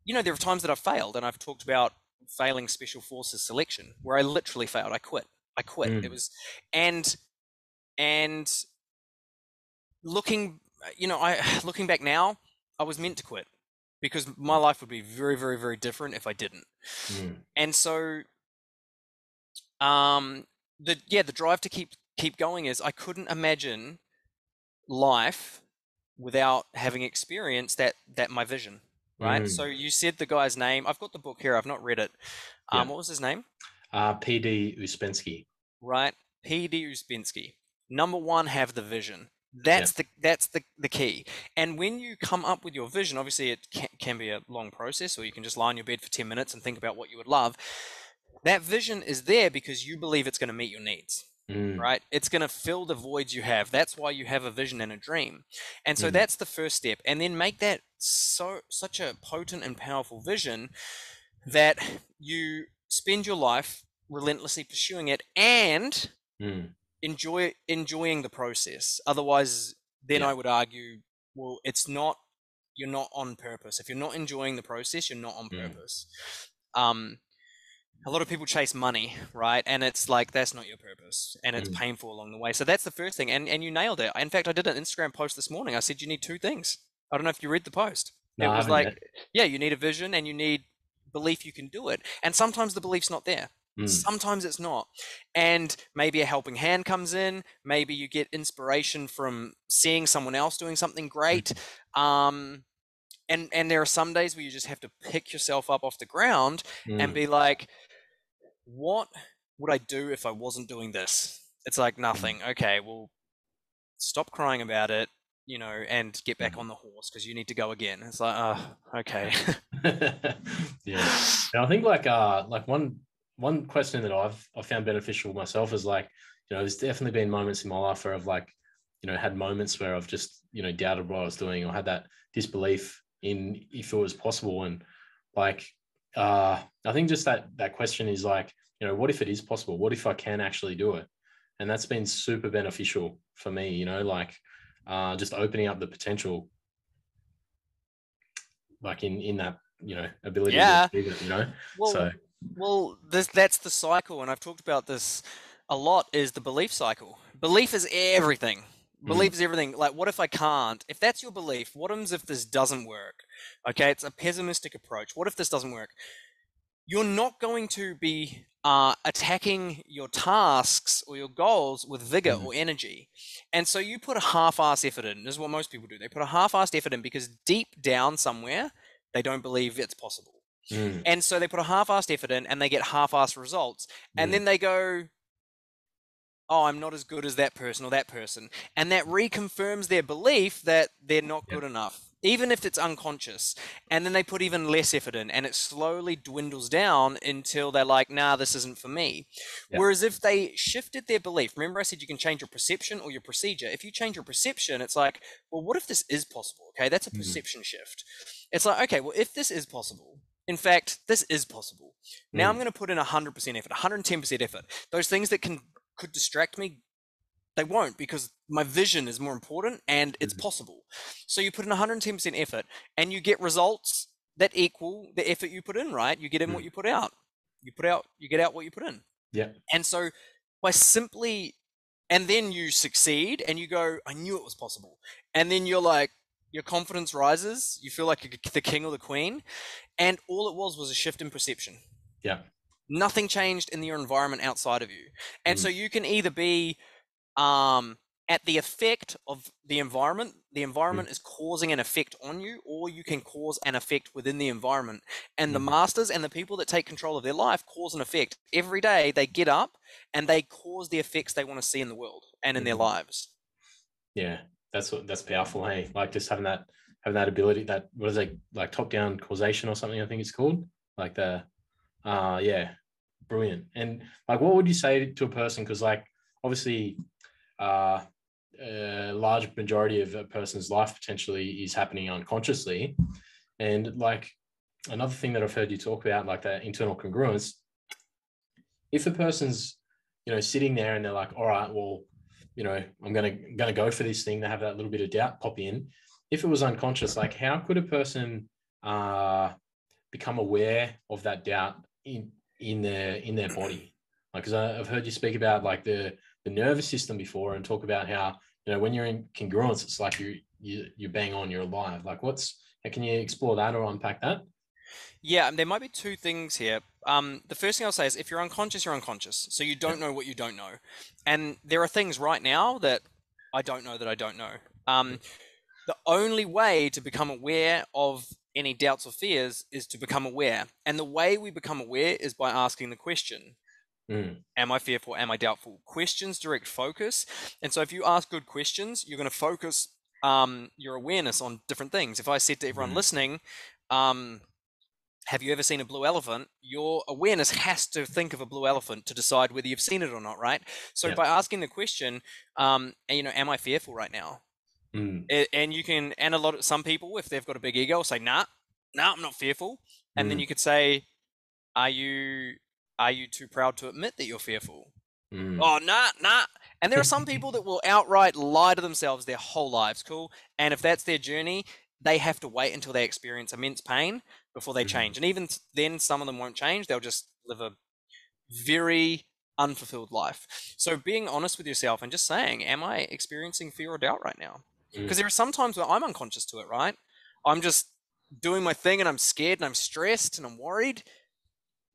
Speaker 2: you know, there are times that I've failed, and I've talked about failing special forces selection, where I literally failed. I quit. I quit. Mm. It was, and and looking, you know, I looking back now, I was meant to quit because my life would be very, very, very different if I didn't. Mm. And so, um, the yeah, the drive to keep keep going is I couldn't imagine life without having experienced that that my vision. Right. Mm. So you said the guy's name. I've got the book here. I've not read it. Um, yeah. What was his name?
Speaker 1: Uh, P.D. Ouspensky
Speaker 2: Right. P.D. Ouspensky Number one, have the vision. That's yeah. the that's the, the key. And when you come up with your vision, obviously it can, can be a long process, or you can just lie on your bed for 10 minutes and think about what you would love. That vision is there because you believe it's going to meet your needs. Mm. Right? It's going to fill the voids you have. That's why you have a vision and a dream. And so mm. that's the first step. And then make that so such a potent and powerful vision that you spend your life relentlessly pursuing it and mm enjoy enjoying the process. Otherwise, then yeah. I would argue, well, it's not you're not on purpose. If you're not enjoying the process, you're not on mm. purpose. Um, a lot of people chase money, right? And it's like that's not your purpose, and it's mm. painful along the way. So that's the first thing, and and you nailed it. In fact, I did an Instagram post this morning. I said you need two things. I don't know if you read the post. No, it was like, yet. yeah, you need a vision, and you need belief you can do it. And sometimes the belief's not there.
Speaker 1: Mm.
Speaker 2: Sometimes it's not. And maybe a helping hand comes in. Maybe you get inspiration from seeing someone else doing something great. Um, and, and there are some days where you just have to pick yourself up off the ground and
Speaker 1: Mm.
Speaker 2: be like, what would I do if I wasn't doing this? It's like nothing. Okay, well, stop crying about it, you know, and get back
Speaker 1: Mm.
Speaker 2: on the horse because you need to go again. It's like, oh, okay.
Speaker 1: yeah. And I think like uh like one one question that I've I found beneficial myself is like, you know, there's definitely been moments in my life where I've like, you know, had moments where I've just, you know, doubted what I was doing or had that disbelief in if it was possible. And like uh I think just that that question is like, you know, what if it is possible? What if I can actually do it? And that's been super beneficial for me, you know, like uh just opening up the potential like in in that you know ability
Speaker 2: Yeah.
Speaker 1: to achieve it you know
Speaker 2: well,
Speaker 1: so
Speaker 2: well, this that's the cycle, and I've talked about this a lot. Is the belief cycle? Belief is everything. Belief is everything. Like, what if I can't? If that's your belief, what happens if this doesn't work? Okay, it's a pessimistic approach. What if this doesn't work? You're not going to be uh, attacking your tasks or your goals with vigor
Speaker 1: Mhm.
Speaker 2: or energy. And so you put a half-ass effort in. This is what most people do. They put a half-assed effort in because deep down somewhere, they don't believe it's possible.
Speaker 1: Mm,
Speaker 2: And so they put a half-assed effort in and they get half-assed results. And
Speaker 1: mm,
Speaker 2: then they go, oh, I'm not as good as that person or that person. And that reconfirms their belief that they're not
Speaker 1: Yep.
Speaker 2: good enough, even if it's unconscious. And then they put even less effort in and it slowly dwindles down until they're like, nah, this isn't for me.
Speaker 1: Yep.
Speaker 2: Whereas if they shifted their belief, remember I said you can change your perception or your procedure. If you change your perception, it's like, well, what if this is possible? Okay, that's a
Speaker 1: Mhm.
Speaker 2: perception shift. It's like, okay, well, if this is possible, in fact, this is possible. Now I'm
Speaker 1: Mm.
Speaker 2: going to put in 100% effort, 110% effort. Those things that can could distract me, they won't because my vision is more important and it's
Speaker 1: Mhm.
Speaker 2: possible. So you put in 110% effort and you get results that equal the effort you put in, right? You get in what
Speaker 1: Mm.
Speaker 2: you put out. You put out, you get out what you put in.
Speaker 1: yeah
Speaker 2: And so by simply, and then you succeed and you go, I knew it was possible. And then you're like, your confidence rises. You feel like the king or the queen. And all it was was a shift in perception.
Speaker 1: yeah
Speaker 2: Nothing changed in your environment outside of you. And so you can either be um, at the effect of the environment, the environment is causing an effect on you, or you can cause an effect within the environment. And the
Speaker 1: Mhm.
Speaker 2: masters and the people that take control of their life cause an effect. Every day they get up and they cause the effects they want to see in the world and in their
Speaker 1: Mhm.
Speaker 2: lives.
Speaker 1: yeah that's what that's powerful hey like just having that having that ability that what is it like top down causation or something i think it's called? Like the uh yeah brilliant. And like what would you say to a person? Because like obviously uh a large majority of a person's life potentially is happening unconsciously. And like another thing that i've heard you talk about like that internal congruence if a person's you know sitting there and they're like all right well you know i'm gonna gonna go for this thing they have that little bit of doubt pop in if it was unconscious like how could a person uh become aware of that doubt in in their in their body like because i've heard you speak about like the the nervous system before and talk about how you know when you're in congruence it's like you you you're bang on you're alive like what's how can you explore that or unpack that
Speaker 2: Yeah, and there might be two things here. Um, the first thing I'll say is if you're unconscious, you're unconscious. So you don't know what you don't know. And there are things right now that I don't know that I don't know. Um, the only way to become aware of any doubts or fears is to become aware. And the way we become aware is by asking the question
Speaker 1: Mm,
Speaker 2: Am I fearful? Am I doubtful? Questions direct focus. And so if you ask good questions, you're going to focus um, your awareness on different things. If I said to everyone
Speaker 1: Mhm.
Speaker 2: listening, um, have you ever seen a blue elephant? Your awareness has to think of a blue elephant to decide whether you've seen it or not, right? So
Speaker 1: Yeah.
Speaker 2: by asking the question, um, you know, am I fearful right now?
Speaker 1: Mm,
Speaker 2: A- And you can, and a lot of some people, if they've got a big ego, will say, nah, nah, I'm not fearful. And then
Speaker 1: Mm.
Speaker 2: you could say, are you, are you too proud to admit that you're fearful?
Speaker 1: mm,
Speaker 2: Oh, nah, nah. And there are some people that will outright lie to themselves their whole lives, cool? And if that's their journey, they have to wait until they experience immense pain before they change. And even then, some of them won't change. They'll just live a very unfulfilled life. So being honest with yourself and just saying, am I experiencing fear or doubt right now?
Speaker 1: Mm.
Speaker 2: Because there are some times where I'm unconscious to it, right? I'm just doing my thing and I'm scared and I'm stressed and I'm worried.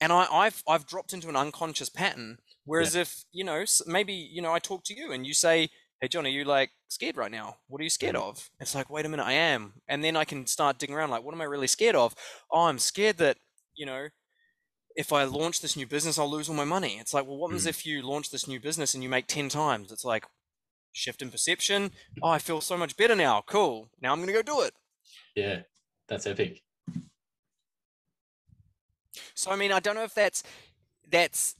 Speaker 2: And I, I've I've dropped into an unconscious pattern. Whereas if you know maybe you know I talk to you and you say, "Hey John, are you like scared right now? What are you scared
Speaker 1: Mm.
Speaker 2: of?" It's like, wait a minute, I am. And then I can start digging around. Like, what am I really scared of? Oh, I'm scared that you know if I launch this new business, I'll lose all my money. It's like, well, what happens
Speaker 1: Mm.
Speaker 2: if you launch this new business and you make 10 times? It's like, shift in perception. Oh, I feel so much better now. Cool. Now I'm going to go do it.
Speaker 1: Yeah, that's epic.
Speaker 2: So, I mean, I don't know if that's, that's,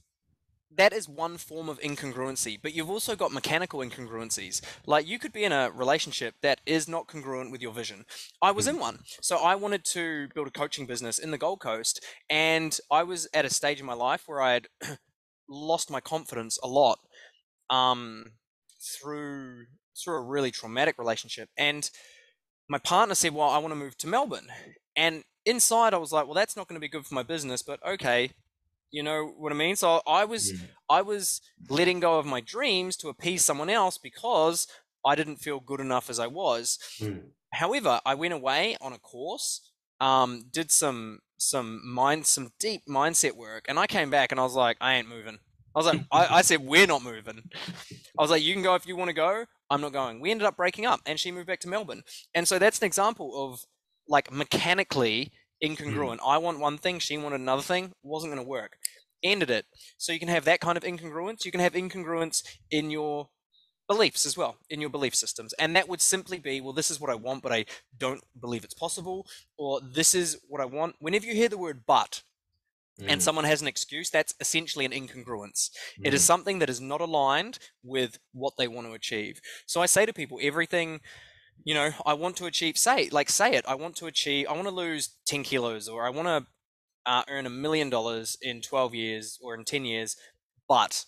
Speaker 2: that is one form of incongruency, but you've also got mechanical incongruencies. Like you could be in a relationship that is not congruent with your vision. I was in one. So I wanted to build a coaching business in the Gold Coast, and I was at a stage in my life where I had lost my confidence a lot um, through through a really traumatic relationship. And my partner said, "Well, I want to move to Melbourne." And inside, I was like, "Well, that's not going to be good for my business, but okay." You know what I mean? So I was
Speaker 1: Mm.
Speaker 2: I was letting go of my dreams to appease someone else because I didn't feel good enough as I was.
Speaker 1: Mm.
Speaker 2: However, I went away on a course, um, did some some mind some deep mindset work, and I came back and I was like, I ain't moving. I was like, I, I said we're not moving. I was like, you can go if you want to go. I'm not going. We ended up breaking up, and she moved back to Melbourne. And so that's an example of like mechanically incongruent. Hmm. I want one thing, she wanted another thing. Wasn't going to work. Ended it. So you can have that kind of incongruence. You can have incongruence in your beliefs as well, in your belief systems. And that would simply be, well, this is what I want, but I don't believe it's possible, or this is what I want. Whenever you hear the word but and
Speaker 1: Mm.
Speaker 2: someone has an excuse, that's essentially an incongruence. It is
Speaker 1: Mm.
Speaker 2: something that is not aligned with what they want to achieve. So I say to people, everything, you know, I want to achieve, say, like, say it. I want to achieve, I want to lose 10 kilos, or I want to uh, earn a million dollars in 12 years or in 10 years, but.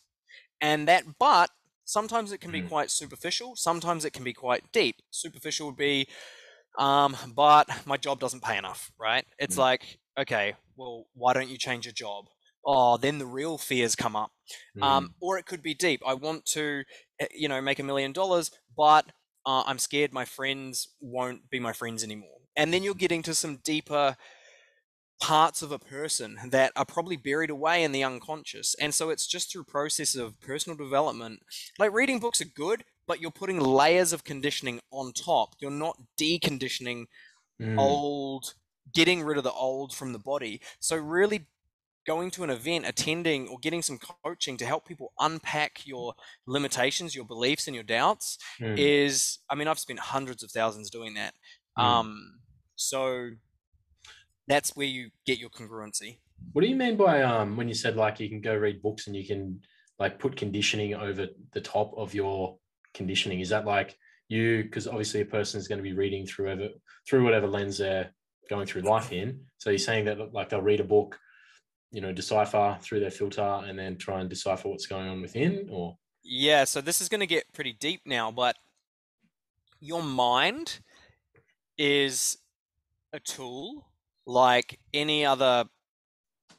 Speaker 2: And that but, sometimes it can be
Speaker 1: Mm.
Speaker 2: quite superficial, sometimes it can be quite deep. Superficial would be, um, but my job doesn't pay enough, right? It's
Speaker 1: Mm.
Speaker 2: like, okay, well, why don't you change your job? Oh, then the real fears come up.
Speaker 1: Mm.
Speaker 2: Um, or it could be deep. I want to, eh, you know, make a million dollars, but uh, I'm scared my friends won't be my friends anymore. And then you're getting to some deeper parts of a person that are probably buried away in the unconscious. And so it's just through process of personal development. Like reading books are good, but you're putting layers of conditioning on top. You're not deconditioning
Speaker 1: Mm.
Speaker 2: old, getting rid of the old from the body. So really going to an event, attending or getting some coaching to help people unpack your limitations, your beliefs and your doubts
Speaker 1: Mm.
Speaker 2: is I mean, I've spent hundreds of thousands doing that.
Speaker 1: Mm.
Speaker 2: Um so that's where you get your congruency.
Speaker 1: What do you mean by um when you said like you can go read books and you can like put conditioning over the top of your conditioning? Is that like you because obviously a person is going to be reading through ever through whatever lens they're going through life in. So you're saying that like they'll read a book, you know, decipher through their filter and then try and decipher what's going on within, or
Speaker 2: Yeah, so this is going to get pretty deep now, but your mind is a tool like any other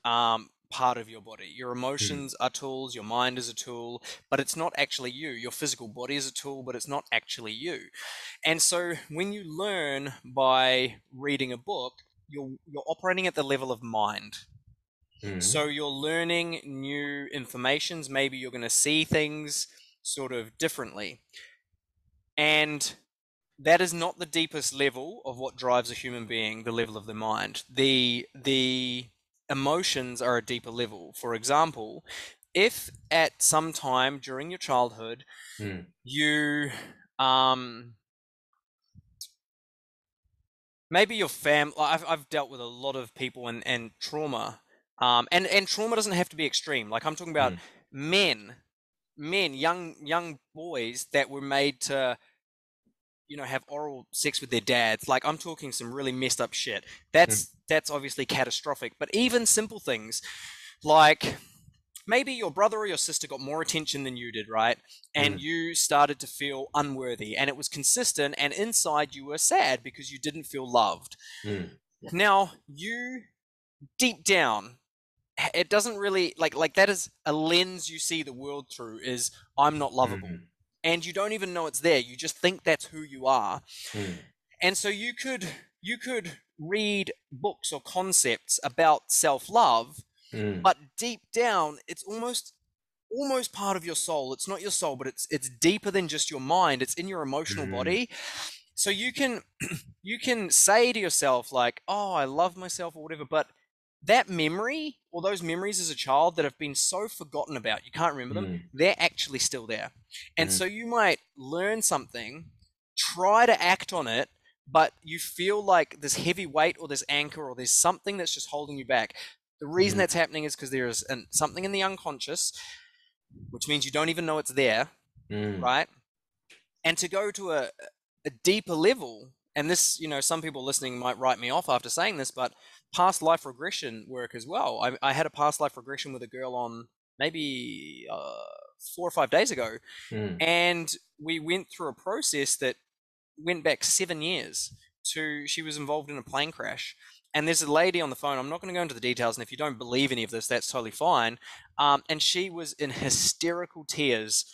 Speaker 2: um, part of your body. Your emotions are tools, your mind is a tool, but it's not actually you. Your physical body is a tool, but it's not actually you. And so when you learn by reading a book, you're you're operating at the level of mind.
Speaker 1: Mm.
Speaker 2: So you're learning new informations. Maybe you're going to see things sort of differently. And that is not the deepest level of what drives a human being, the level of the mind. The the emotions are a deeper level. For example, if at some time during your childhood
Speaker 1: Mm.
Speaker 2: you um maybe your fam I've, I've dealt with a lot of people and, and trauma um and and trauma doesn't have to be extreme like i'm talking about
Speaker 1: Mm.
Speaker 2: men men young young boys that were made to you know have oral sex with their dads like i'm talking some really messed up shit. That's that's obviously catastrophic. But even simple things like maybe your brother or your sister got more attention than you did right? And
Speaker 1: Mm.
Speaker 2: you started to feel unworthy and it was consistent and inside you were sad because you didn't feel loved.
Speaker 1: Mm.
Speaker 2: now you deep down it doesn't really like like that is a lens you see the world through is i'm not lovable.
Speaker 1: Mm.
Speaker 2: And you don't even know it's there you just think that's who you are
Speaker 1: Mm.
Speaker 2: and so you could you could read books or concepts about self-love
Speaker 1: Mm.
Speaker 2: but deep down it's almost almost part of your soul it's not your soul but it's it's deeper than just your mind it's in your emotional
Speaker 1: Mm.
Speaker 2: body so you can you can say to yourself like oh i love myself or whatever but that memory or those memories as a child that have been so forgotten about you can't remember them
Speaker 1: Mm.
Speaker 2: they're actually still there and
Speaker 1: Mm.
Speaker 2: so you might learn something try to act on it but you feel like this heavy weight or this anchor or there's something that's just holding you back the reason
Speaker 1: Mhm.
Speaker 2: that's happening is because there is an, something in the unconscious which means you don't even know it's there
Speaker 1: Mm.
Speaker 2: right and to go to a, a deeper level and this you know some people listening might write me off after saying this but past life regression work as well i, I had a past life regression with a girl on maybe uh, four or five days ago
Speaker 1: Mm.
Speaker 2: and we went through a process that went back seven years to she was involved in a plane crash and there's a lady on the phone i'm not going to go into the details and if you don't believe any of this that's totally fine um, and she was in hysterical tears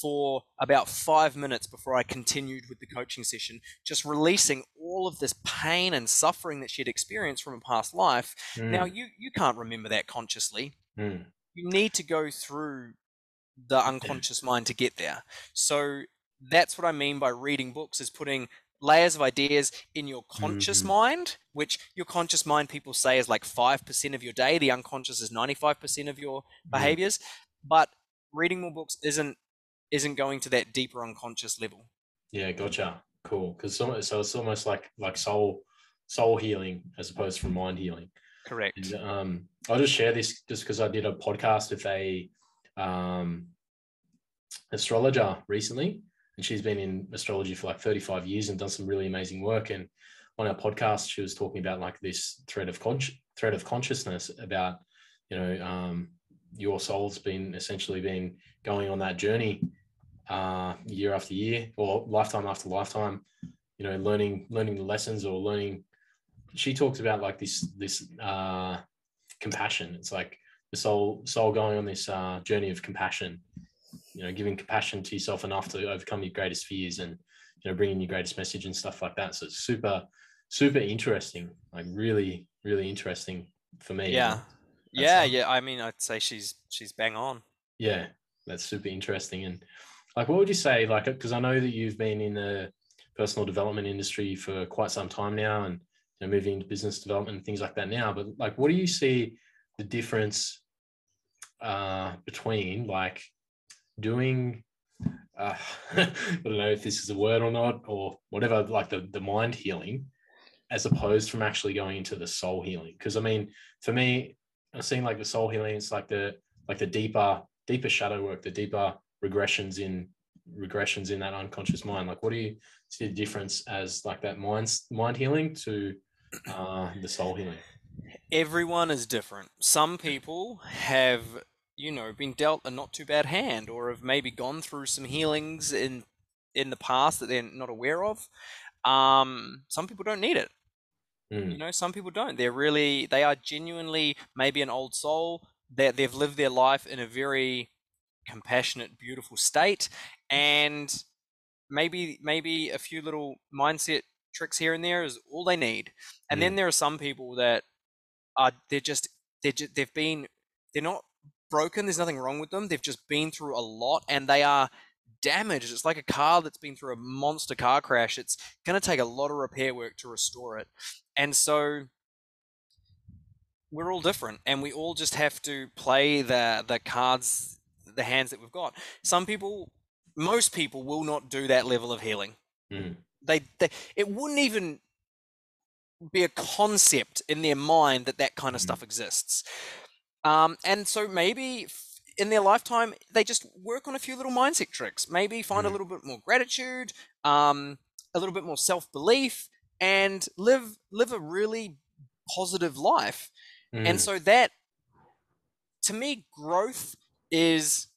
Speaker 2: for about five minutes before i continued with the coaching session just releasing all of this pain and suffering that she'd experienced from a past life
Speaker 1: Mm.
Speaker 2: now you you can't remember that consciously
Speaker 1: Mm.
Speaker 2: you need to go through the unconscious mind to get there. So that's what I mean by reading books is putting layers of ideas in your conscious
Speaker 1: Mhm.
Speaker 2: mind, which your conscious mind people say is like 5% of your day, the unconscious is 95% of your
Speaker 1: Mm.
Speaker 2: behaviors, but reading more books isn't isn't going to that deeper unconscious level.
Speaker 1: Yeah, gotcha. Cool. Because so, so it's almost like like soul soul healing as opposed from mind healing.
Speaker 2: Correct.
Speaker 1: And, um, I'll just share this just because I did a podcast with a um, astrologer recently, and she's been in astrology for like 35 years and done some really amazing work. And on our podcast, she was talking about like this thread of con- thread of consciousness about you know um, your soul's been essentially been going on that journey uh, year after year or lifetime after lifetime. You know, learning learning the lessons or learning. She talks about like this this uh, compassion. It's like the soul soul going on this uh, journey of compassion. You know, giving compassion to yourself enough to overcome your greatest fears and you know bringing your greatest message and stuff like that. So it's super super interesting. Like really really interesting for me.
Speaker 2: Yeah.
Speaker 1: That's,
Speaker 2: Yeah,
Speaker 1: um,
Speaker 2: yeah. I mean, I'd say she's she's bang on.
Speaker 1: yeah, that's super interesting. And like, what would you say? Like, because I know that you've been in the personal development industry for quite some time now, and you know, moving into business development and things like that now. But like, what do you see the difference uh, between like doing? Uh, I don't know if this is a word or not, or whatever. Like the the mind healing, as opposed from actually going into the soul healing. Because I mean, for me, I'm seeing like the soul healing. It's like the like the deeper deeper shadow work, the deeper regressions in regressions in that unconscious mind. Like, what do you see the difference as like that mind mind healing to uh, the soul healing?
Speaker 2: everyone is different. Some people have, you know, been dealt a not too bad hand or have maybe gone through some healings in in the past that they're not aware of. Um, some people don't need it. You
Speaker 1: Mm,
Speaker 2: know, some people don't. They're really they are genuinely maybe an old soul that they've lived their life in a very compassionate, beautiful state and maybe maybe a few little mindset tricks here and there is all they need. And then there are some people that are they're just they're just, they've been they're not broken. There's nothing wrong with them. They've just been through a lot and they are damaged. It's like a car that's been through a monster car crash. It's going to take a lot of repair work to restore it. And so we're all different and we all just have to play the the cards the hands that we've got. Some people most people will not do that level of healing.
Speaker 1: mm,
Speaker 2: They, they it wouldn't even be a concept in their mind that that kind of
Speaker 1: Mhm.
Speaker 2: stuff exists. Um, and so maybe in their lifetime they just work on a few little mindset tricks. Maybe find a
Speaker 1: Mhm.
Speaker 2: little bit more gratitude, um, a little bit more self belief, and live live a really positive life. And
Speaker 1: mm,
Speaker 2: so that, to me, growth is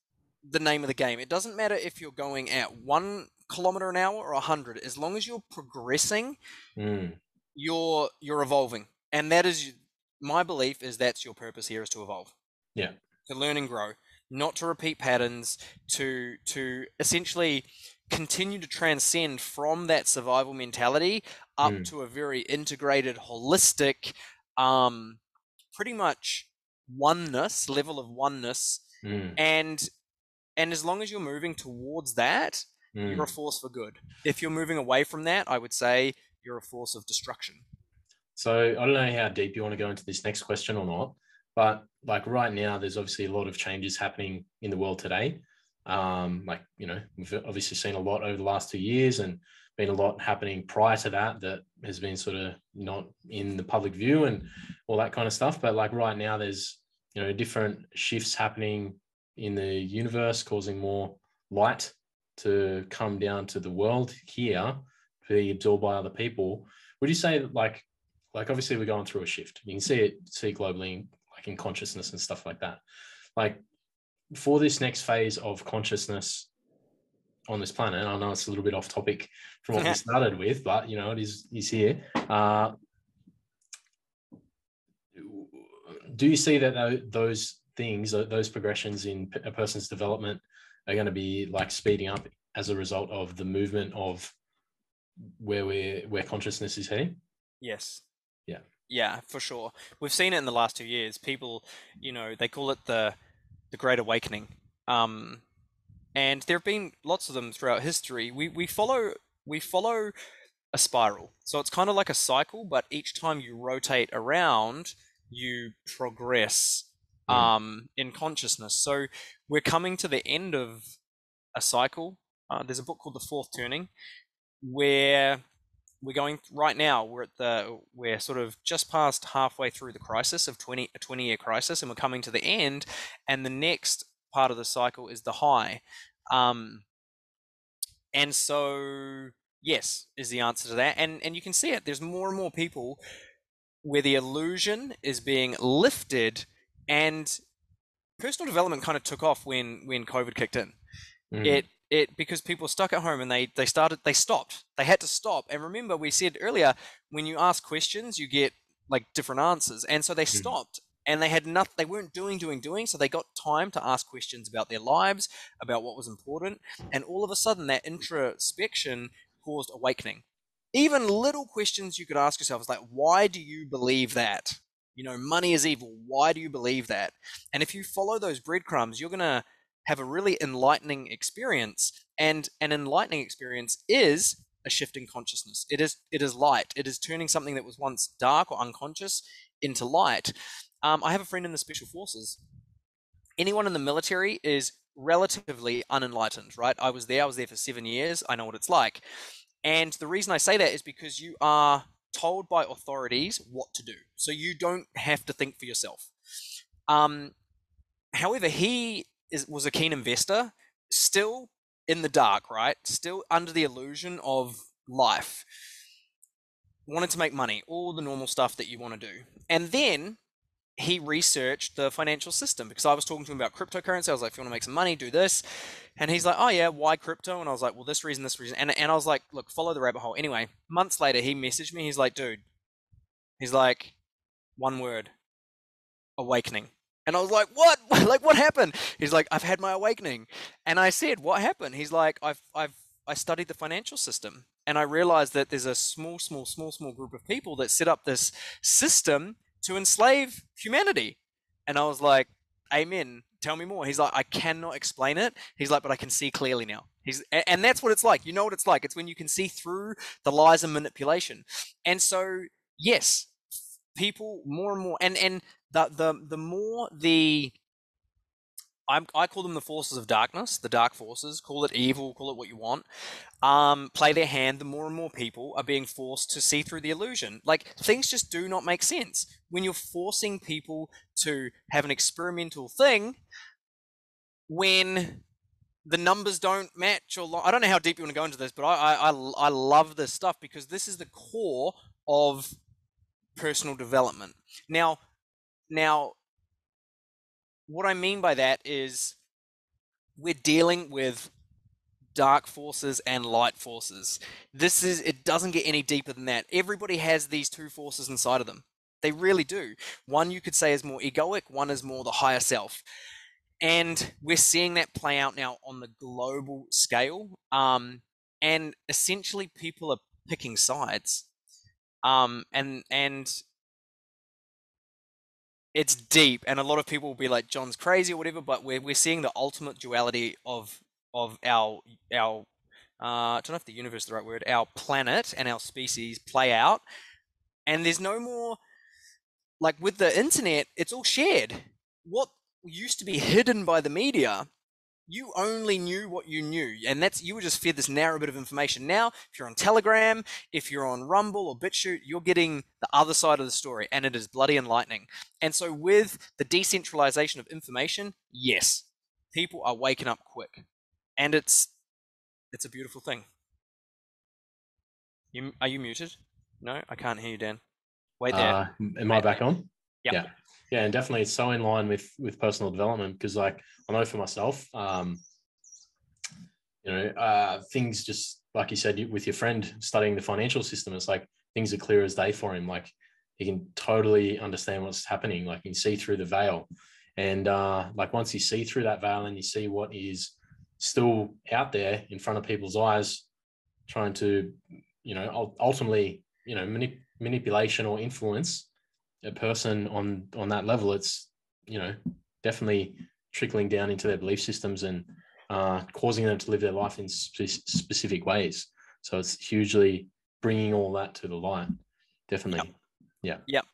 Speaker 2: the name of the game. It doesn't matter if you're going at one kilometer an hour or a hundred. As long as you're progressing,
Speaker 1: mm,
Speaker 2: you're you're evolving, and that is my belief. Is that's your purpose here is to evolve.
Speaker 1: Yeah.
Speaker 2: To learn and grow, not to repeat patterns. To to essentially continue to transcend from that survival mentality up
Speaker 1: Mm.
Speaker 2: to a very integrated, holistic, um, pretty much oneness level of oneness.
Speaker 1: Mm,
Speaker 2: And and as long as you're moving towards that,
Speaker 1: mm.
Speaker 2: you're a force for good. If you're moving away from that, I would say you're a force of destruction.
Speaker 1: So I don't know how deep you want to go into this next question or not, but like right now, there's obviously a lot of changes happening in the world today. Um, like you know, we've obviously seen a lot over the last two years, and been a lot happening prior to that that has been sort of not in the public view and all that kind of stuff. But like right now, there's you know different shifts happening in the universe, causing more light to come down to the world here, to be absorbed by other people. Would you say that like like obviously we're going through a shift. You can see it see globally, like in consciousness and stuff like that. Like for this next phase of consciousness on this planet, I know it's a little bit off topic from what we started with, but you know it is is here. Uh, do you see that those things, those progressions in a person's development, are going to be like speeding up as a result of the movement of where we where consciousness is heading?
Speaker 2: Yes.
Speaker 1: Yeah.
Speaker 2: Yeah, for sure. We've seen it in the last two years. People, you know, they call it the the Great Awakening. Um, and there have been lots of them throughout history. We we follow we follow a spiral. So it's kind of like a cycle, but each time you rotate around, you progress
Speaker 1: Mm.
Speaker 2: um, in consciousness. So we're coming to the end of a cycle. Uh, there's a book called The Fourth Turning, where we're going right now. We're at the we're sort of just past halfway through the crisis of 20 a 20 year crisis, and we're coming to the end. And the next part of the cycle is the high. Um, and so yes is the answer to that and and you can see it there's more and more people where the illusion is being lifted and personal development kind of took off when when covid kicked in.
Speaker 1: Mm.
Speaker 2: it it because people were stuck at home and they they started they stopped. They had to stop. And remember we said earlier when you ask questions you get like different answers. And so they
Speaker 1: Mm.
Speaker 2: stopped and they had nothing they weren't doing doing doing. So they got time to ask questions about their lives about what was important. And all of a sudden that introspection caused awakening even little questions you could ask yourself is like why do you believe that? You know money is evil. Why do you believe that? And if you follow those breadcrumbs you're going to have a really enlightening experience. And an enlightening experience is a shift in consciousness. It is it is light. It is turning something that was once dark or unconscious into light. Um, i have a friend in the special forces. Anyone in the military is relatively unenlightened right? I was there. I was there for seven years. I know what it's like and the reason i say that is because you are told by authorities what to do so you don't have to think for yourself um, however he is, was a keen investor, still in the dark, right? Still under the illusion of life. Wanted to make money, all the normal stuff that you want to do. And then he researched the financial system because I was talking to him about cryptocurrency. I was like, if you want to make some money, do this. And he's like, oh, yeah, why crypto? And I was like, well, this reason, this reason. And, and I was like, look, follow the rabbit hole. Anyway, months later, he messaged me. He's like, dude, he's like, one word awakening. And I was like, what? like, what happened? He's like, I've had my awakening. And I said, what happened? He's like, I've, I've, I studied the financial system and I realized that there's a small, small, small, small group of people that set up this system to enslave humanity. And I was like, Amen. Tell me more. He's like, I cannot explain it. He's like, but I can see clearly now. He's, and that's what it's like. You know what it's like. It's when you can see through the lies and manipulation. And so, yes, people more and more, and and the the the more the I'm, I call them the forces of darkness, the dark forces. Call it evil, call it what you want. Um, play their hand. The more and more people are being forced to see through the illusion. Like things just do not make sense when you're forcing people to have an experimental thing. When the numbers don't match, or I don't know how deep you want to go into this, but I I, I, I love this stuff because this is the core of personal development. Now, now what I mean by that is we're dealing with dark forces and light forces. This is it doesn't get any deeper than that. Everybody has these two forces inside of them. They really do. One you could say is more egoic, one is more the higher self. And we're seeing that play out now on the global scale. Um, and essentially people are picking sides. Um, and and it's deep, and a lot of people will be like, "John's crazy" or whatever. But we're we're seeing the ultimate duality of of our our uh, I don't know if the universe is the right word, our planet and our species play out. And there's no more, like with the internet, it's all shared. What used to be hidden by the media, you only knew what you knew. And that's, you were just fed this narrow bit of information. Now, if you're on Telegram, if you're on Rumble or BitChute, you're getting the other side of the story and it is bloody enlightening. And so with the decentralization of information, yes, people are waking up quick. And it's it's a beautiful thing. You are you muted? No, I can't hear you, Dan. Wait there. Uh,
Speaker 1: am I back on?
Speaker 2: Yep.
Speaker 1: Yeah. Yeah, and definitely it's so in line with with personal development because like I know for myself, um, you know, uh, things just like you said with your friend studying the financial system, it's like things are clear as day for him. Like he can totally understand what's happening. Like he can see through the veil, and uh, like once you see through that veil and you see what is still out there in front of people's eyes, trying to, you know, ultimately, you know, manip- manipulation or influence a person on on that level. It's, you know, definitely trickling down into their belief systems and uh, causing them to live their life in spe- specific ways. So it's hugely bringing all that to the light. Definitely,
Speaker 2: yep. yeah, yep.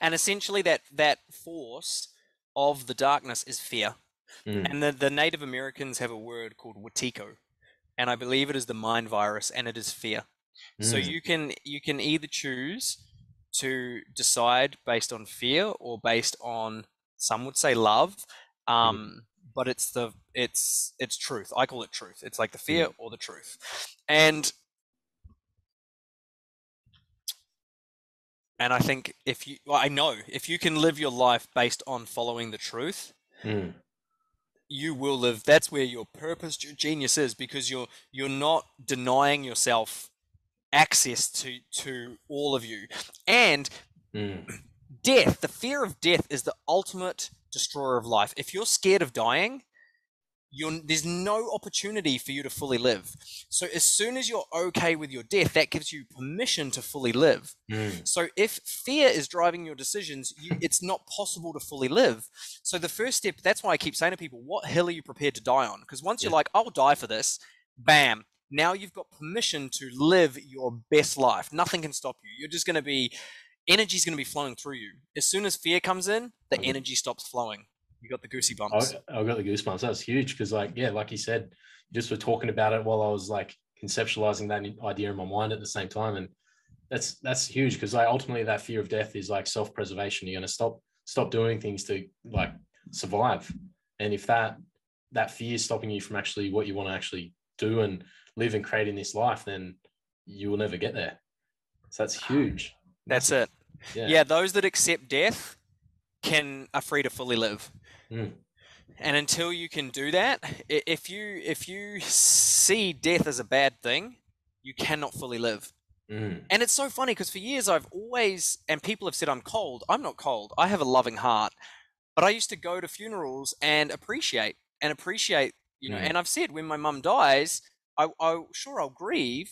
Speaker 2: And essentially, that that force of the darkness is fear. Mm. And the, the Native Americans have a word called Wetiko, and I believe it is the mind virus, and it is fear. Mm. So you can you can either choose to decide based on fear or based on some would say love, um, mm. but it's the it's it's truth. I call it truth. It's like the fear mm. or the truth, and and I think if you, well, I know if you can live your life based on following the truth,
Speaker 1: mm
Speaker 2: you will live that's where your purpose your genius is because you're you're not denying yourself access to to all of you and
Speaker 1: mm.
Speaker 2: death the fear of death is the ultimate destroyer of life if you're scared of dying you're, there's no opportunity for you to fully live. So as soon as you're okay with your death, that gives you permission to fully live.
Speaker 1: Mm.
Speaker 2: So if fear is driving your decisions, you, it's not possible to fully live. So the first step, that's why I keep saying to people, what hill are you prepared to die on? Because once yeah. you're like, I'll die for this, bam, now you've got permission to live your best life. Nothing can stop you. You're just going to be, energy is going to be flowing through you. As soon as fear comes in, the energy stops flowing. You got the goosey bumps.
Speaker 1: I, got the goosebumps. That's huge because, like, yeah, like you said, you just were talking about it while I was like conceptualizing that idea in my mind at the same time, and that's that's huge because like ultimately that fear of death is like self-preservation. You're going to stop stop doing things to like survive, and if that that fear is stopping you from actually what you want to actually do and live and create in this life, then you will never get there. So that's huge.
Speaker 2: That's it. Yeah. yeah, those that accept death can are free to fully live.
Speaker 1: Mm.
Speaker 2: And until you can do that, if you if you see death as a bad thing, you cannot fully live.
Speaker 1: Mm.
Speaker 2: And it's so funny because for years I've always and people have said I'm cold. I'm not cold. I have a loving heart. But I used to go to funerals and appreciate and appreciate, you know, mm. and I've said when my mum dies, I, I sure I'll grieve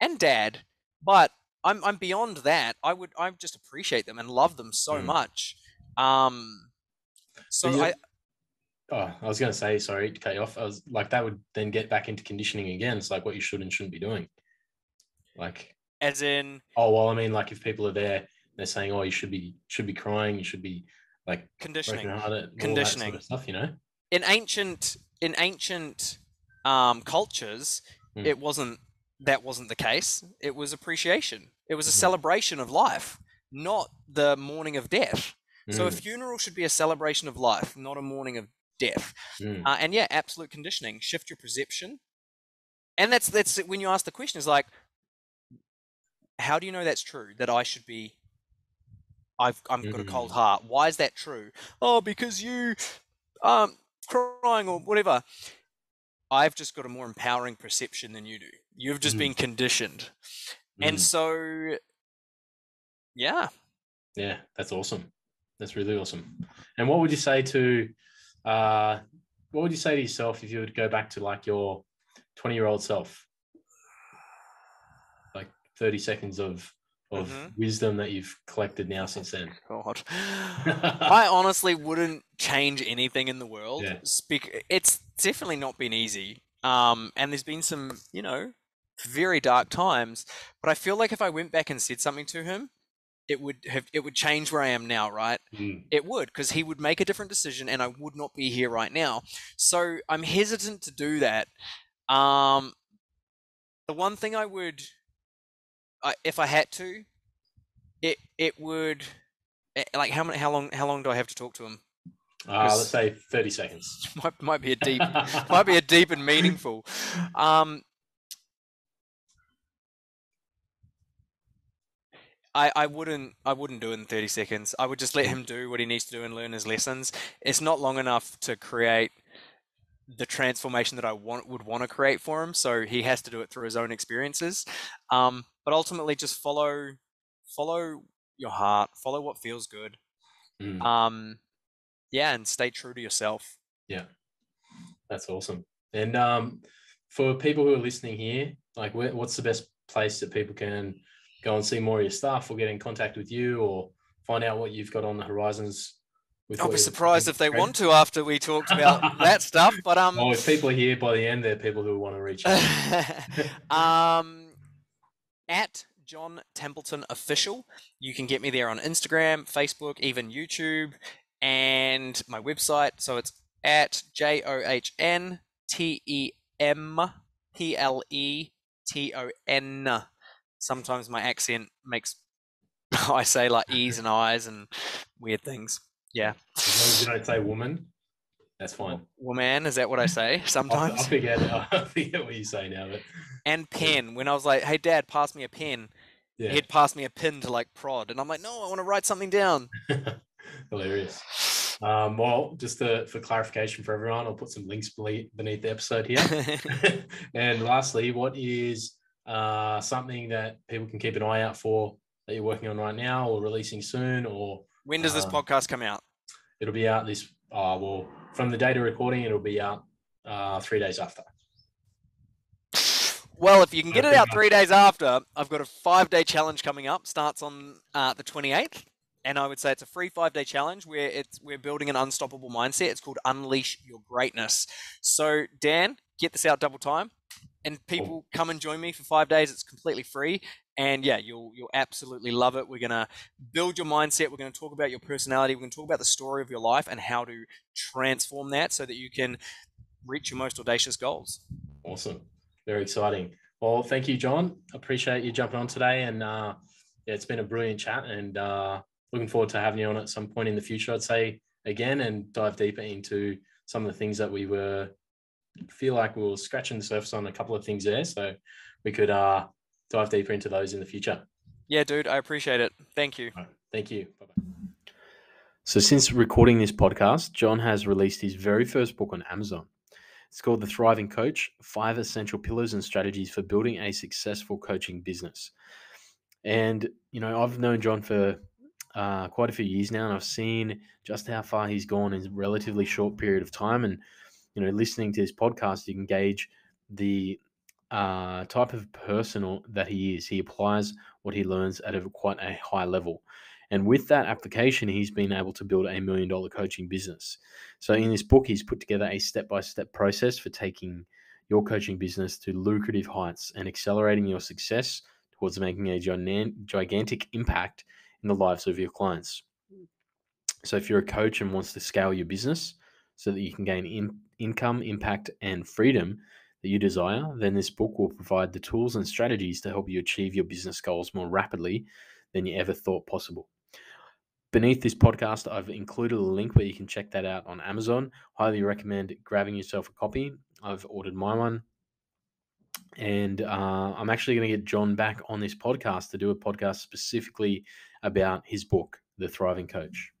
Speaker 2: and dad, but I'm I'm beyond that. I would I just appreciate them and love them so mm. much. Um so I.
Speaker 1: Oh, I was going to say, sorry to cut you off. I was like, that would then get back into conditioning again. It's like what you should and shouldn't be doing. Like,
Speaker 2: as in,
Speaker 1: oh well, I mean, like if people are there, they're saying, oh, you should be should be crying, you should be like
Speaker 2: conditioning,
Speaker 1: conditioning sort of stuff, you know.
Speaker 2: In ancient in ancient um, cultures, mm. it wasn't that wasn't the case. It was appreciation. It was a mm-hmm. celebration of life, not the mourning of death. So a mm. funeral should be a celebration of life, not a mourning of death.
Speaker 1: Mm.
Speaker 2: Uh, and yeah, absolute conditioning. Shift your perception. And that's that's when you ask the question is like, how do you know that's true? That I should be. I've I've got a cold mm. heart. Why is that true? Oh, because you, um, crying or whatever. I've just got a more empowering perception than you do. You've just mm. been conditioned, and mm. so, yeah,
Speaker 1: yeah, that's awesome. That's really awesome. And what would you say to, uh, what would you say to yourself if you would go back to like your 20 year old self? Like 30 seconds of of
Speaker 2: Mhm.
Speaker 1: wisdom that you've collected now since then?
Speaker 2: God. I honestly wouldn't change anything in the world.
Speaker 1: Yeah.
Speaker 2: It's definitely not been easy. Um, and there's been some, you know, very dark times. But I feel like if I went back and said something to him, it would have it would change where I am now, right?
Speaker 1: Mm,
Speaker 2: It would, because he would make a different decision, and I would not be here right now. So I'm hesitant to do that. Um, the one thing I would, I, if I had to, it it would, eh, like how many how long how long do I have to talk to him?
Speaker 1: Uh, let's say 30 seconds.
Speaker 2: might might be a deep might be a deep and meaningful. Um, I, I wouldn't I wouldn't do it in 30 seconds. I would just let him do what he needs to do and learn his lessons. It's not long enough to create the transformation that I want would want to create for him. So he has to do it through his own experiences. Um, but ultimately, just follow follow your heart, follow what feels good.
Speaker 1: Mm,
Speaker 2: Um, yeah, and stay true to yourself.
Speaker 1: yeah, that's awesome. And um, for people who are listening here, like, where, what's the best place that people can go and see more of your stuff, or get in contact with you, or find out what you've got on the horizons?
Speaker 2: I'll be surprised if they want to after we talked about that stuff. But um,
Speaker 1: Oh, if people are here by the end, they're people who want to reach out.
Speaker 2: um, at John Templeton official, you can get me there on Instagram, Facebook, even YouTube, and my website. So it's at J O H N T E M P L E T O N. Sometimes my accent makes I say like E's and I's and weird things. Yeah.
Speaker 1: As long as you don't say woman, that's fine.
Speaker 2: Woman, is that what I say
Speaker 1: I, I
Speaker 2: sometimes?
Speaker 1: forget. I forget what you say now, but
Speaker 2: and pen. When I was like, "Hey, Dad, pass me a pen,"
Speaker 1: yeah,
Speaker 2: he'd pass me a pin to like prod, and I'm like, "No, I want to write something down."
Speaker 1: hilarious. Um, well, just to, for clarification for everyone, I'll put some links beneath, beneath the episode here. and lastly, what is uh, something that people can keep an eye out for that you're working on right now, or releasing soon, or
Speaker 2: when does this
Speaker 1: Um,
Speaker 2: podcast come out?
Speaker 1: It'll be out this? Uh, well, from the data recording, it'll be out uh, three days after.
Speaker 2: Well, if you can get it out three days after, I've got a five-day challenge coming up. Starts on uh, the 28th, and I would say it's a free five-day challenge where it's we're building an unstoppable mindset. It's called Unleash Your Greatness. So, Dan, get this out double time, and people come and join me for five days. It's completely free, and yeah, you'll you'll absolutely love it. We're gonna build your mindset. We're gonna talk about your personality. We're gonna talk about the story of your life and how to transform that so that you can reach your most audacious goals.
Speaker 1: Awesome. Very exciting. Well, thank you, John. Appreciate you jumping on today. And uh, yeah, it's been a brilliant chat and uh, looking forward to having you on at some point in the future, I'd say again, and dive deeper into some of the things that we were, feel like we were scratching the surface on a couple of things there. So we could uh, dive deeper into those in the future.
Speaker 2: Yeah, dude, I appreciate it. Thank you.
Speaker 1: Right. Thank you. Bye-bye. So, since recording this podcast, John has released his very first book on Amazon. It's called The Thriving Coach Five Essential Pillars and Strategies for Building a Successful Coaching Business. And, you know, I've known John for uh, quite a few years now, and I've seen just how far he's gone in a relatively short period of time. And, you know, listening to his podcast, you can gauge the uh, type of person that he is. He applies what he learns at a quite a high level. And with that application, he's been able to build a million dollar coaching business. So, in this book, he's put together a step by step process for taking your coaching business to lucrative heights and accelerating your success towards making a gigantic impact in the lives of your clients. So, if you're a coach and wants to scale your business so that you can gain in- income, impact, and freedom that you desire, then this book will provide the tools and strategies to help you achieve your business goals more rapidly than you ever thought possible. Beneath this podcast, I've included a link where you can check that out on Amazon. Highly recommend grabbing yourself a copy. I've ordered my one. And uh, I'm actually going to get John back on this podcast to do a podcast specifically about his book, The Thriving Coach.